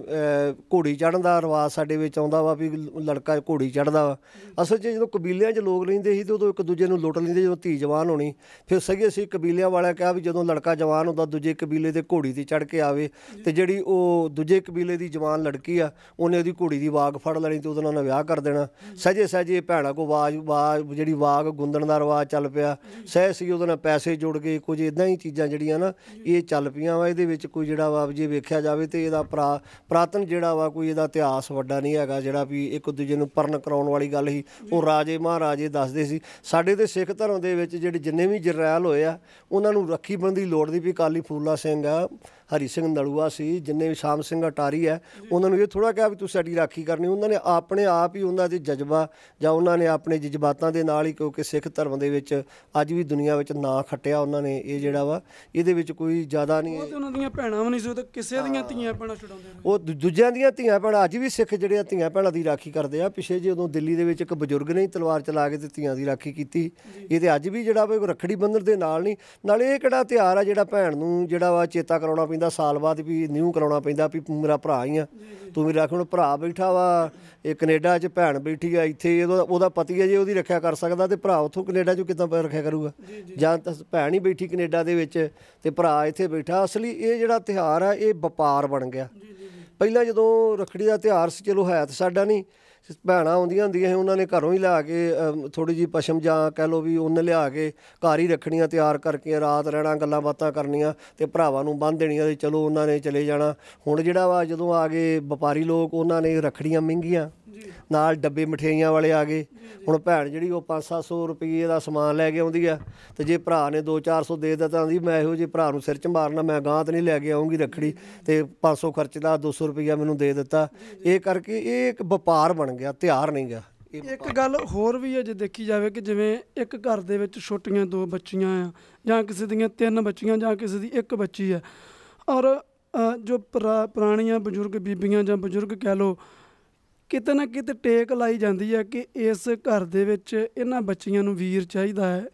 ਘੋੜੀ ਚੜਨ ਦਾ ਰਿਵਾਜ ਸਾਡੇ ਵਿੱਚ ਆਉਂਦਾ ਵਾ ਵੀ ਲੜਕਾ ਘੋੜੀ ਚੜਦਾ ਵਾ ਅਸਲ 'ਚ ਜਦੋਂ ਕਬੀਲਿਆਂ 'ਚ ਲੋਕ ਰਹਿੰਦੇ ਸੀ ਤੇ ਉਦੋਂ ਇੱਕ ਦੂਜੇ ਨੂੰ ਲੁੱਟ ਲੈਂਦੇ ਜਦੋਂ ਧੀ ਜਵਾਨ ਹੋਣੀ। ਫਿਰ ਸਹੀ ਅਸੀਂ ਕਬੀਲਿਆਂ ਵਾਲਿਆਂ ਕਿਹਾ ਵੀ ਜਦੋਂ ਲੜਕਾ ਜਵਾਨ ਹੁੰਦਾ, ਦੂਜੇ ਕਬੀਲੇ ਦੇ ਘੋੜੀ ਤੇ ਚੜ ਕੇ ਆਵੇ ਤੇ ਜਿਹੜੀ ਉਹ ਦੂਜੇ ਕਬੀਲੇ ਦੀ ਜਵਾਨ ਲੜਕੀ ਆ, ਉਹਨੇ ਉਹਦੀ ਘੋੜੀ ਦੀ ਵਾਗ ਫੜ ਲੈਣੀ ਤੇ ਉਹਦੇ ਨਾਲ ਵਿਆਹ ਕਰ ਦੇਣਾ। ਸਹਜੇ ਸਹਜੇ ਭੈਣਾਂ ਕੋ ਆਵਾਜ਼ ਆਵਾਜ਼, ਜਿਹੜੀ ਵਾਗ ਗੁੰਦਣ ਦਾ ਰਿਵਾਜ ਚੱਲ ਪਿਆ। ਸਹਿ ਸੀ ਉਹਦੇ ਨਾਲ ਪੈਸੇ ਜੁੜ ਗਏ, ਕੁਝ ਇਦਾਂ ਹੀ ਚੀਜ਼ਾਂ ਜਿਹੜੀਆਂ ਨਾ, ਇਹ ਚੱਲ ਪਈਆਂ ਵਾ, ਇਹਦੇ ਵਿੱਚ ਕੋਈ ਜਿਹੜਾ ਵਾ ਜੇ ਵੇਖਿਆ ਜਾਵੇ ਤੇ ਇਹਦਾ ਪ੍ਰਾ, ਪ੍ਰਾਤਨ ਜਿਹੜਾ ਵਾ ਕੋਈ ਇਹਦਾ ਇਤਿਹਾਸ ਵੱਡਾ ਨਹੀਂ ਹੈਗਾ, ਜਿਹੜਾ ਵੀ ਇੱਕ ਦੂਜੇ ਨੂੰ ਪਰਨ ਕਰਾਉਣ ਵਾਲੀ ਗੱਲ ਸੀ। ਉਹ ਰਾਜੇ ਮਹਾਰਾਜੇ ਦੱਸਦੇ ਸੀ। ਸਾਡੇ ਤੇ ਸਿੱਖ ਧਰਮ ਦੇ ਵਿੱਚ ਜਿਹੜੇ ਜਿੰਨੇ ਵੀ ਜਰਨੈਲ ਹੋਏ ਆ, ਉਹਨਾਂ ਨੂੰ ਰੱਖੀ ਬੰਦੀ ਲੋੜ ਦੀ ਵੀ ਕਾਲੀ ਫੂਲਾ ਸਿੰਘ ਆ ਹਰੀ ਸਿੰਘ ਨਲੂਆ ਸੀ ਜਿੰਨੇ ਵੀ ਸ਼ਾਮ ਸਿੰਘ ਅਟਾਰੀ ਆ ਉਹਨਾਂ ਨੂੰ ਇਹ ਥੋੜਾ ਕਿਹਾ ਵੀ ਤੁਸੀਂ ਸਾਡੀ ਰਾਖੀ ਕਰਨੀ ਉਹਨਾਂ ਨੇ ਆਪਣੇ ਆਪ ਹੀ ਉਹਨਾਂ ਦੇ ਜਜ਼ਬਾ ਜਾਂ ਉਹਨਾਂ ਨੇ ਆਪਣੇ ਜਜ਼ਬਾਤਾਂ ਦੇ ਨਾਲ ਹੀ ਕਿਉਂਕਿ ਸਿੱਖ ਧਰਮ ਦੇ ਵਿੱਚ ਅੱਜ ਵੀ ਦੁਨੀਆ ਵਿੱਚ ਨਾਂ ਖੱਟਿਆ ਉਹਨਾਂ ਨੇ ਇਹ ਜਿਹੜਾ ਵਾ ਇਹਦੇ ਵਿੱਚ ਕੋਈ ਜ਼ਿਆਦਾ ਨਹੀਂ ਉਹ ਤੇ ਉਹਨਾਂ ਦੀਆਂ ਭੈਣਾਂ ਵੀ ਨਹੀਂ ਸੀ ਉਹ ਤਾਂ ਕਿਸੇ ਦੀਆਂ ਧੀਆਂ ਭੈਣਾਂ ਛਡਾਉਂਦੇ ਉਹ ਦੂਜਿਆਂ ਦੀਆਂ ਧੀਆਂ ਭੈਣਾਂ ਅੱਜ ਵੀ ਸਿੱਖ ਜਿਹੜੇ ਆ ਧੀਆਂ ਭੈਣਾਂ ਦੀ ਰਾਖੀ ਕਰਦੇ ਆ ਪਿਛੇ ਜਦੋਂ ਦਿੱਲੀ ਦੇ ਵਿੱਚ ਇੱਕ ਬਜ਼ੁਰਗ ਨੇ ਹੀ ਤਲਵਾਰ ਚਲਾ ਕੇ ਤੇ ਧੀਆਂ ਦੀ ਰਾਖੀ ਕੀਤੀ ਇਹ ਤੇ ਅੱਜ ਵੀ ਜਿਹੜਾ ਵਾ ਰੱਖੜੀ ਬੰਨ੍ਹਣ ਦੇ ਨਾਲ ਨਹੀਂ ਨਾਲੇ ਇਹ ਕਿਹੜਾ ਤਿਉਹਾਰ ਆ ਜਿਹੜਾ ਭੈਣ ਨੂੰ ਜਿਹੜਾ ਵਾ ਚੇਤਾ ਕਰਾਉਣਾ ਪੈਂਦਾ ਸਾਲ ਬਾਅਦ ਵੀ ਨਿਊ ਕਰਾਉਣਾ ਪੈਂਦਾ ਵੀ ਮੇਰਾ ਭਰਾ ਹੀ ਆ। ਤੂੰ ਮੇਰਾ ਹੁਣ ਭਰਾ ਬੈਠਾ ਵਾ ਇਹ ਕੈਨੇਡਾ 'ਚ ਭੈਣ ਬੈਠੀ ਆ ਇੱਥੇ ਇਹਦਾ ਉਹਦਾ ਪਤੀ ਹੈ ਜੇ ਉਹਦੀ ਰੱਖਿਆ ਕਰ ਸਕਦਾ ਤੇ ਭਰਾ ਉੱਥੋਂ ਕੈਨੇਡਾ 'ਚੋਂ ਕਿੱਦਾਂ ਰੱਖਿਆ ਕਰੂਗਾ? ਜਾਂ ਤਾਂ ਭੈਣ ਹੀ ਬੈਠੀ ਕੈਨੇਡਾ ਦੇ ਵਿੱਚ ਤੇ ਭਰਾ ਇੱਥੇ ਬੈਠਾ। ਅਸਲੀ ਇਹ ਜਿਹੜਾ ਤਿਉਹਾਰ ਆ ਇਹ ਵਪਾਰ ਬਣ ਗਿਆ। ਪਹਿਲਾਂ ਜਦੋਂ ਰੱਖੜੀ ਦਾ ਤਿਉਹਾਰ ਸੀ, ਚਲੋ ਹੈ ਤਾਂ ਸਾਡਾ ਨਹੀਂ ਭੈਣਾਂ ਆਉਂਦੀਆਂ ਹੁੰਦੀਆਂ ਸੀ, ਉਹਨਾਂ ਨੇ ਘਰੋਂ ਹੀ ਲਿਆ ਕੇ ਥੋੜੀ ਜੀ ਪਸ਼ਮ ਜਾਂ ਕਹਿ ਲੋ ਵੀ ਉਹਨੇ ਲਿਆ ਕੇ ਘਰ ਹੀ ਰੱਖਣੀਆਂ ਤਿਆਰ ਕਰਕੇ ਰਾਤ ਰਹਿਣਾ, ਗੱਲਾਂ ਬਾਤਾਂ ਕਰਨੀਆਂ ਤੇ ਭਰਾਵਾਂ ਨੂੰ ਬੰਨ੍ਹ ਦੇਣੀਆਂ ਤੇ ਚਲੋ ਉਹਨਾਂ ਨੇ ਚਲੇ ਜਾਣਾ। ਹੁਣ ਜਿਹੜਾ ਵਾ ਜਦੋਂ ਆ ਗਏ ਵਪਾਰੀ ਲੋਕ, ਉਹਨਾਂ ਨੇ ਰੱਖੜੀਆਂ ਮਹਿੰਗੀਆਂ। ਨਾਲ ਡੱਬੇ ਮਠਿਆਈਆਂ ਵਾਲੇ ਆ ਗਏ। ਹੁਣ ਭੈਣ ਜਿਹੜੀ ਉਹ 5-700 ਰੁਪਏ ਦਾ ਸਮਾਨ ਲੈ ਕੇ ਆਉਂਦੀ ਆ ਤੇ ਜੇ ਭਰਾ ਨੇ 2-400 ਦੇ ਦਿੱਤਾ ਆਂਦੀ ਮੈਂ ਇਹੋ ਜਿਹੇ ਭਰਾ ਨੂੰ ਸਿਰ 'ਚ ਮਾਰਨਾ ਮੈਂ ਗਾਂ ਤੇ ਨਹੀਂ ਲੈ ਕੇ ਆਉਂਗੀ ਰੱਖੜੀ ਤੇ 500 ਖਰਚਦਾ 200 ਰੁਪਇਆ ਮੈਨੂੰ ਦੇ ਦਿੱਤਾ। ਇਹ ਕਰਕੇ ਇਹ ਇੱਕ ਵਪਾਰ ਬਣ ਗਿਆ ਤਿਉਹਾਰ ਨਹੀਂ ਗਿਆ। ਇੱਕ ਗੱਲ ਹੋਰ ਵੀ ਹੈ ਜੇ ਦੇਖੀ ਜਾਵੇ ਕਿ ਜਿਵੇਂ ਇੱਕ ਘਰ ਦੇ ਵਿੱਚ ਛੋਟੀਆਂ ਦੋ ਬੱਚੀਆਂ ਆ ਜਾਂ ਕਿਸੇ ਦੀਆਂ ਤਿੰਨ ਬੱਚੀਆਂ ਜਾਂ ਕਿਸੇ ਦੀ ਇੱਕ ਬੱਚੀ ਹੈ ਔਰ ਜੋ ਪੁਰਾ- ਪੁਰਾਣੀਆਂ ਬਜ਼ੁਰਗ ਬੀਬੀਆਂ ਜਾਂ ਬਜ਼ੁਰਗ ਕਹਿ ਲੋ ਕਿਤੇ ਨਾ ਕਿਤੇ ਟੇਕ ਲਾਈ ਜਾਂਦੀ ਹੈ ਕਿ ਇਸ ਘਰ ਦੇ ਵਿੱਚ ਇਹਨਾਂ ਬੱਚੀਆਂ ਨੂੰ ਵੀਰ ਚਾਹੀਦਾ ਹੈ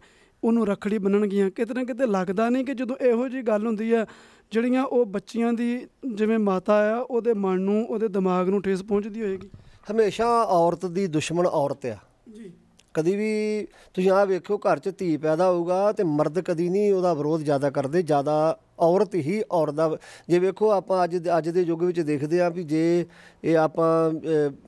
ਉਹਨੂੰ ਰੱਖੜੀ ਬੰਨਣਗੀਆਂ। ਕਿਤੇ ਨਾ ਕਿਤੇ ਲੱਗਦਾ ਨਹੀਂ ਕਿ ਜਦੋਂ ਇਹੋ ਜੀ ਗੱਲ ਹੁੰਦੀ ਹੈ ਜਿਹੜੀਆਂ ਉਹ ਬੱਚੀਆਂ ਦੀ ਜਿਵੇਂ ਮਾਤਾ ਆ ਉਹਦੇ ਮਨ ਨੂੰ ਉਹਦੇ ਦਿਮਾਗ ਨੂੰ ਠੇਸ ਪਹੁੰਚਦੀ ਹੋਏਗੀ। ਹਮੇਸ਼ਾ ਔਰਤ ਦੀ ਦੁਸ਼ਮਣ ਔਰਤ ਆ। ਜੀ। ਕਦੀ ਵੀ ਤੁਸੀਂ ਆਹ ਵੇਖਿਓ ਘਰ 'ਚ ਧੀ ਪੈਦਾ ਹੋਊਗਾ ਤੇ ਮਰਦ ਕਦੀ ਨਹੀਂ ਉਹਦਾ ਵਿਰੋਧ ਜ਼ਿਆਦਾ ਕਰਦੇ ਜ਼ਿਆਦਾ ਔਰਤ ਹੀ ਔਰਤ ਦਾ। ਜੇ ਵੇਖੋ ਆਪਾਂ ਅੱਜ ਅੱਜ ਦੇ ਯੁੱਗ ਵਿੱਚ ਦੇਖਦੇ ਆ ਵੀ ਜੇ ਇਹ ਆਪਾਂ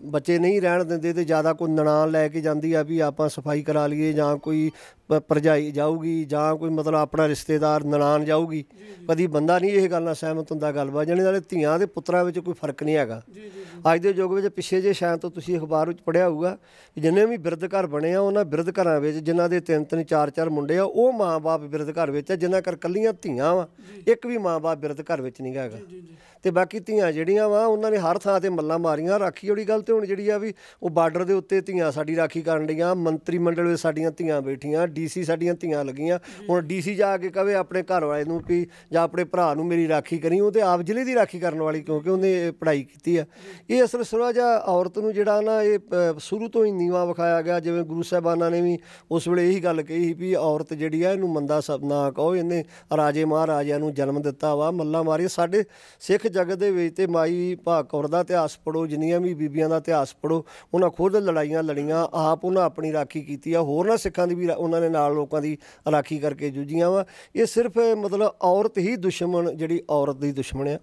ਬੱਚੇ ਨਹੀਂ ਰਹਿਣ ਦਿੰਦੇ ਤੇ ਜ਼ਿਆਦਾ ਕੋਈ ਨਨਾਣ ਲੈ ਕੇ ਜਾਂਦੀ ਆ ਵੀ ਆਪਾਂ ਸਫ਼ਾਈ ਕਰਾ ਲਈਏ ਜਾਂ ਕੋਈ ਪ- ਭਰਜਾਈ ਜਾਊਗੀ ਜਾਂ ਕੋਈ ਮਤਲਬ ਆਪਣਾ ਰਿਸ਼ਤੇਦਾਰ ਨਨਾਣ ਜਾਊਗੀ। ਕਦੀ ਬੰਦਾ ਨਹੀਂ ਇਹ ਗੱਲ ਨਾਲ ਸਹਿਮਤ ਹੁੰਦਾ ਗੱਲਬਾਤ। ਜਾਣੀ ਨਾਲੇ ਧੀਆਂ ਦੇ ਪੁੱਤਰਾਂ ਵਿੱਚ ਕੋਈ ਫ਼ਰਕ ਨਹੀਂ ਹੈਗਾ। ਜੀ ਜੀ। ਅੱਜ ਦੇ ਯੁੱਗ ਵਿੱਚ ਪਿੱਛੇ ਜੇ ਸ਼ਾਇਦ ਤੋਂ ਤੁਸੀਂ ਅਖਬਾਰ ਵਿੱਚ ਪੜਿਆ ਹੋਊਗਾ ਕਿ ਜਿੰਨੇ ਵੀ ਬਿਰਧ ਘਰ ਬਣੇ ਆ ਉਹਨਾਂ ਬਿਰਧ ਘਰਾਂ ਵਿੱਚ ਜਿਨ੍ਹਾਂ ਦੇ ਤਿੰਨ ਤਿੰਨ ਚਾਰ ਚਾਰ ਮੁੰਡੇ ਆ ਉਹ ਮਾਂ-ਬਾਪ ਬਿਰਧ ਘਰ ਵਿੱਚ ਆ ਜਿਨ੍ਹਾਂ ਕਰ ਕੱਲੀਆਂ ਧੀਆਂ ਵਾ ਇੱਕ ਵੀ ਮਾਂ-ਬਾਪ ਬਿਰਧ ਘਰ ਵਿੱਚ ਨਹੀਂ ਹੈਗਾ। ਜੀ ਜੀ। ਤੇ ਬਾਕੀ ਧੀਆਂ ਜਿਹੜੀਆਂ ਵਾ, ਉਹਨਾਂ ਨੇ ਹਰ ਥਾਂ ਤੇ ਮੱਲਾਂ ਮਾਰੀਆਂ। ਰਾਖੀ ਵਾਲੀ ਗੱਲ ਤੇ ਹੁਣ ਜਿਹੜੀ ਆ ਵੀ ਉਹ ਬਾਰਡਰ ਦੇ ਉੱਤੇ ਧੀਆਂ ਸਾਡੀ ਰਾਖੀ ਕਰਨ ਡੀਆਂ ਮੰਤਰੀ ਮੰਡਲ ਵਿੱਚ ਸਾਡੀਆਂ ਧੀਆਂ ਬੈਠੀਆਂ, ਡੀਸੀ ਸਾਡੀਆਂ ਧੀਆਂ ਲੱਗੀਆਂ। ਹੁਣ ਡੀਸੀ ਜਾ ਕੇ ਕਵੇ ਆਪਣੇ ਘਰ ਵਾਲੇ ਨੂੰ ਵੀ ਜਾਂ ਆਪਣੇ ਭਰਾ ਨੂੰ ਮੇਰੀ ਰਾਖੀ ਕਰੀ। ਉਹ ਤੇ ਆਪ ਜ਼ਿਲ੍ਹੇ ਦੀ ਰਾਖੀ ਕਰਨ ਵਾਲੀ ਕਿਉਂਕਿ ਉਹਨੇ ਇਹ ਪੜ੍ਹਾਈ ਕੀਤੀ ਆ। ਇਹ ਅਸਲ ਸੁਰਾ ਜਾਂ ਔਰਤ ਨੂੰ ਜਿਹੜਾ ਨਾ ਇਹ ਸ਼ੁਰੂ ਤੋਂ ਹੀ ਨੀਵਾ ਵਿਖਾਇਆ ਗਿਆ। ਜਿਵੇਂ ਗੁਰੂ ਸਾਹਿਬਾਨਾਂ ਨੇ ਵੀ ਉਸ ਵੇਲੇ ਇਹੀ ਗੱਲ ਕਹੀ ਵੀ ਔਰਤ ਜਿਹੜੀ ਆ ਇਹਨੂੰ ਮੰਦਾ ਸਭ ਨਾ ਕਹੋ। ਇਹਨੇ ਰਾਜੇ ਮਹਾਰਾਜਿਆਂ ਨੂੰ ਜਨਮ ਦਿੱਤਾ ਵਾ, ਮੱਲਾ ਮਾਰੀ ਸਾਡੇ ਸਿੱਖ ਜਗਤ ਦੇ ਵਿੱਚ ਤੇ ਮਾਈ ਭਾਗ ਕੌਰ ਦਾ ਇਤਿਹਾਸ ਪੜੋ ਜਿੰਨੀਆਂ ਵੀ ਬੀਬੀਆਂ ਦਾ ਇਤਿਹਾਸ ਪੜੋ ਉਹਨਾਂ ਖੁਦ ਲੜਾਈਆਂ ਲੜੀਆਂ ਆਪ ਉਹਨਾਂ ਆਪਣੀ ਰਾਖੀ ਕੀਤੀ ਆ ਹੋਰ ਨਾ ਸਿੱਖਾਂ ਦੀ ਵੀ ਉਹਨਾਂ ਨੇ ਨਾਲ ਲੋਕਾਂ ਦੀ ਰਾਖੀ ਕਰਕੇ ਜੂਝੀਆਂ ਵਾ। ਇਹ ਸਿਰਫ ਮਤਲਬ ਔਰਤ ਹੀ ਦੁਸ਼ਮਣ ਜਿਹੜੀ ਔਰਤ ਦੀ ਦੁਸ਼ਮਣ ਆ।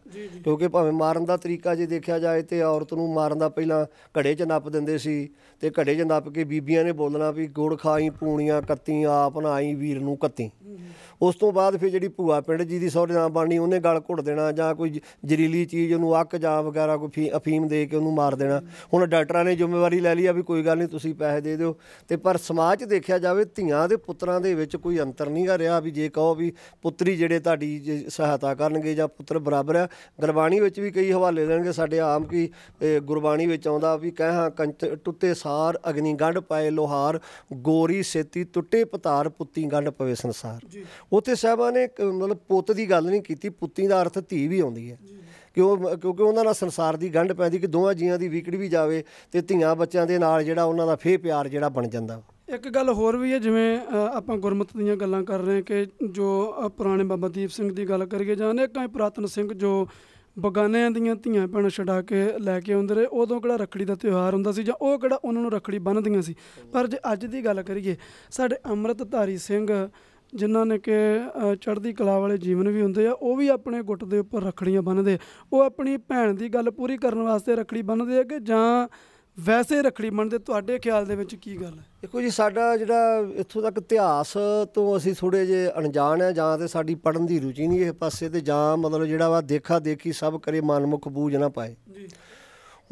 ਕਿਉਂਕਿ ਭਾਵੇਂ ਮਾਰਨ ਦਾ ਤਰੀਕਾ ਜੇ ਦੇਖਿਆ ਜਾਏ ਤੇ ਔਰਤ ਨੂੰ ਮਾਰਨ ਦਾ ਪਹਿਲਾਂ ਘੜੇ 'ਚ ਨੱਪ ਦਿੰਦੇ ਸੀ ਤੇ ਘੜੇ 'ਚ ਨੱਪ ਕੇ ਬੀਬੀਆਂ ਨੇ ਬੋਲਣਾ ਵੀ ਗੁੜ ਖਾਈ ਪੂਣੀਆਂ ਕੱਤੀ ਆਪ ਨਾਈ ਵੀਰ ਨੂੰ ਕੱਤੀ। ਉਸ ਤੋਂ ਬਾਅਦ ਫਿਰ ਜਿਹੜੀ ਭੂਆ ਪਿੰਡ ਜੀ ਦੀ ਸਹੁਰੇ ਨਾਲ ਬਣਨੀ ਉਹਨੇ ਗਲ ਘੁੱਟ ਦੇਣਾ ਜਾਂ ਕੋਈ ਜ਼ਹਿਰੀਲੀ ਚੀਜ਼ ਉਹਨੂੰ ਅੱਕ ਜਾਂ ਵਗੈਰਾ ਕੋਈ ਅਫੀਮ ਦੇ ਕੇ ਉਹਨੂੰ ਮਾਰ ਦੇਣਾ। ਹੁਣ ਡਾਕਟਰਾਂ ਨੇ ਜ਼ਿੰਮੇਵਾਰੀ ਲੈ ਲਈ ਆ ਵੀ ਕੋਈ ਗੱਲ ਨਹੀਂ ਤੁਸੀਂ ਪੈਸੇ ਦੇ ਦਿਓ। ਤੇ ਪਰ ਸਮਾਜ 'ਚ ਦੇਖਿਆ ਜਾਵੇ ਧੀਆਂ ਦੇ ਪੁੱਤਰਾਂ ਦੇ ਵਿੱਚ ਕੋਈ ਅੰਤਰ ਨਹੀਂ ਗਾ ਰਿਹਾ ਵੀ ਜੇ ਕਹੋ ਵੀ ਪੁੱਤਰੀ ਜਿਹੜੇ ਤੁਹਾਡੀ ਸਹਾਇਤਾ ਕਰਨਗੇ ਜਾਂ ਪੁੱਤਰ ਬਰਾਬਰ ਆ ਗੁਰਬਾਣੀ ਵਿੱਚ ਵੀ ਕਈ ਹਵਾਲੇ ਦੇਣਗੇ ਸਾਡੇ ਆਮ ਕੀ ਗੁਰਬਾਣੀ ਵਿੱਚ ਆਉਂਦਾ ਵੀ ਕੰਚ ਟੁੱਟੇ ਸਾਰ ਅਗਨੀ ਗੰਢ ਪਾਏ ਲੋਹਾਰ ਗੋਰੀ ਸੇਤੀ ਟੁੱਟੇ ਪਤਾਰ ਪੁੱਤੀ ਗੰਢ ਪਵੇ ਸੰਸਾਰ। ਉੱਥੇ ਸਾਹਿਬਾਂ ਨੇ ਮਤਲਬ ਪੁੱਤ ਦੀ ਗੱਲ ਨਹੀਂ ਕੀਤੀ ਪੁੱਤੀ ਦਾ ਅਰਥ ਧੀ ਵੀ ਆਉਂਦੀ ਹੈ। ਕਿਉਂ, ਕਿਉਂਕਿ ਉਹਨਾਂ ਨਾਲ ਸੰਸਾਰ ਦੀ ਗੰਢ ਪੈਂਦੀ ਕਿ ਦੋਵਾਂ ਜੀਆਂ ਦੀ ਵਿਕੜ ਵੀ ਜਾਵੇ ਤੇ ਧੀਆਂ ਬੱਚਿਆਂ ਦੇ ਨਾਲ ਜਿਹੜਾ ਉਹਨਾਂ ਦਾ ਫੇਰ ਪਿਆਰ ਜਿਹੜਾ ਬਣ ਜਾਂਦਾ। ਇੱਕ ਗੱਲ ਹੋਰ ਵੀ ਹੈ, ਜਿਵੇਂ ਆਪਾਂ ਗੁਰਮਤ ਦੀਆਂ ਗੱਲਾਂ ਕਰ ਰਹੇ ਹਾਂ ਕਿ ਜੋ ਪੁਰਾਣੇ ਬਾਬਾ ਦੀਪ ਸਿੰਘ ਦੀ ਗੱਲ ਕਰੀਏ ਜਾਂ ਅਨੇਕਾਂ ਹੀ ਪੁਰਾਤਨ ਸਿੰਘ ਜੋ ਬਗਾਨਿਆਂ ਦੀਆਂ ਧੀਆਂ ਭੈਣਾਂ ਛਡਾ ਕੇ ਲੈ ਕੇ ਆਉਂਦੇ ਰਹੇ, ਉਦੋਂ ਕਿਹੜਾ ਰੱਖੜੀ ਦਾ ਤਿਉਹਾਰ ਹੁੰਦਾ ਸੀ ਜਾਂ ਉਹ ਕਿਹੜਾ ਉਹਨਾਂ ਨੂੰ ਰੱਖੜੀ ਬੰਨ੍ਹਦੀਆਂ ਸੀ। ਪਰ ਜੇ ਅੱਜ ਦੀ ਗੱਲ ਕਰੀਏ, ਸਾਡੇ ਅੰਮ੍ਰਿਤਧਾਰੀ ਸਿੰਘ ਜਿਨ੍ਹਾਂ ਨੇ ਕਿ ਚੜ੍ਹਦੀ ਕਲਾ ਵਾਲੇ ਜੀਵਨ ਵੀ ਹੁੰਦੇ ਆ ਉਹ ਵੀ ਆਪਣੇ ਗੁੱਟ ਦੇ ਉੱਪਰ ਰੱਖੜੀਆਂ ਬੰਨ੍ਹਦੇ ਆ। ਉਹ ਆਪਣੀ ਭੈਣ ਦੀ ਗੱਲ ਪੂਰੀ ਕਰਨ ਵਾਸਤੇ ਰੱਖੜੀ ਬੰਨ੍ਹਦੇ ਆ ਕਿ ਜਾਂ ਵੈਸੇ ਰੱਖੜੀ ਬੰਨ੍ਹਦੇ? ਤੁਹਾਡੇ ਖਿਆਲ ਦੇ ਵਿੱਚ ਕੀ ਗੱਲ ਹੈ? ਦੇਖੋ ਜੀ ਸਾਡਾ ਜਿਹੜਾ ਇੱਥੋਂ ਤੱਕ ਇਤਿਹਾਸ ਤੋਂ ਅਸੀਂ ਥੋੜੇ ਜੇ ਅਣਜਾਣ ਆ ਜਾਂ ਤੇ ਸਾਡੀ ਪੜਨ ਦੀ ਰੁਚੀ ਨਹੀਂ ਇਸ ਪਾਸੇ ਤੇ ਜਾਂ ਮਤਲਬ ਜਿਹੜਾ ਵਾ ਦੇਖਾ ਦੇਖੀ ਸਭ ਕਰੇ ਮਨਮੁਖ ਬੂਝ ਨਾ ਪਾਏ। ਜੀ।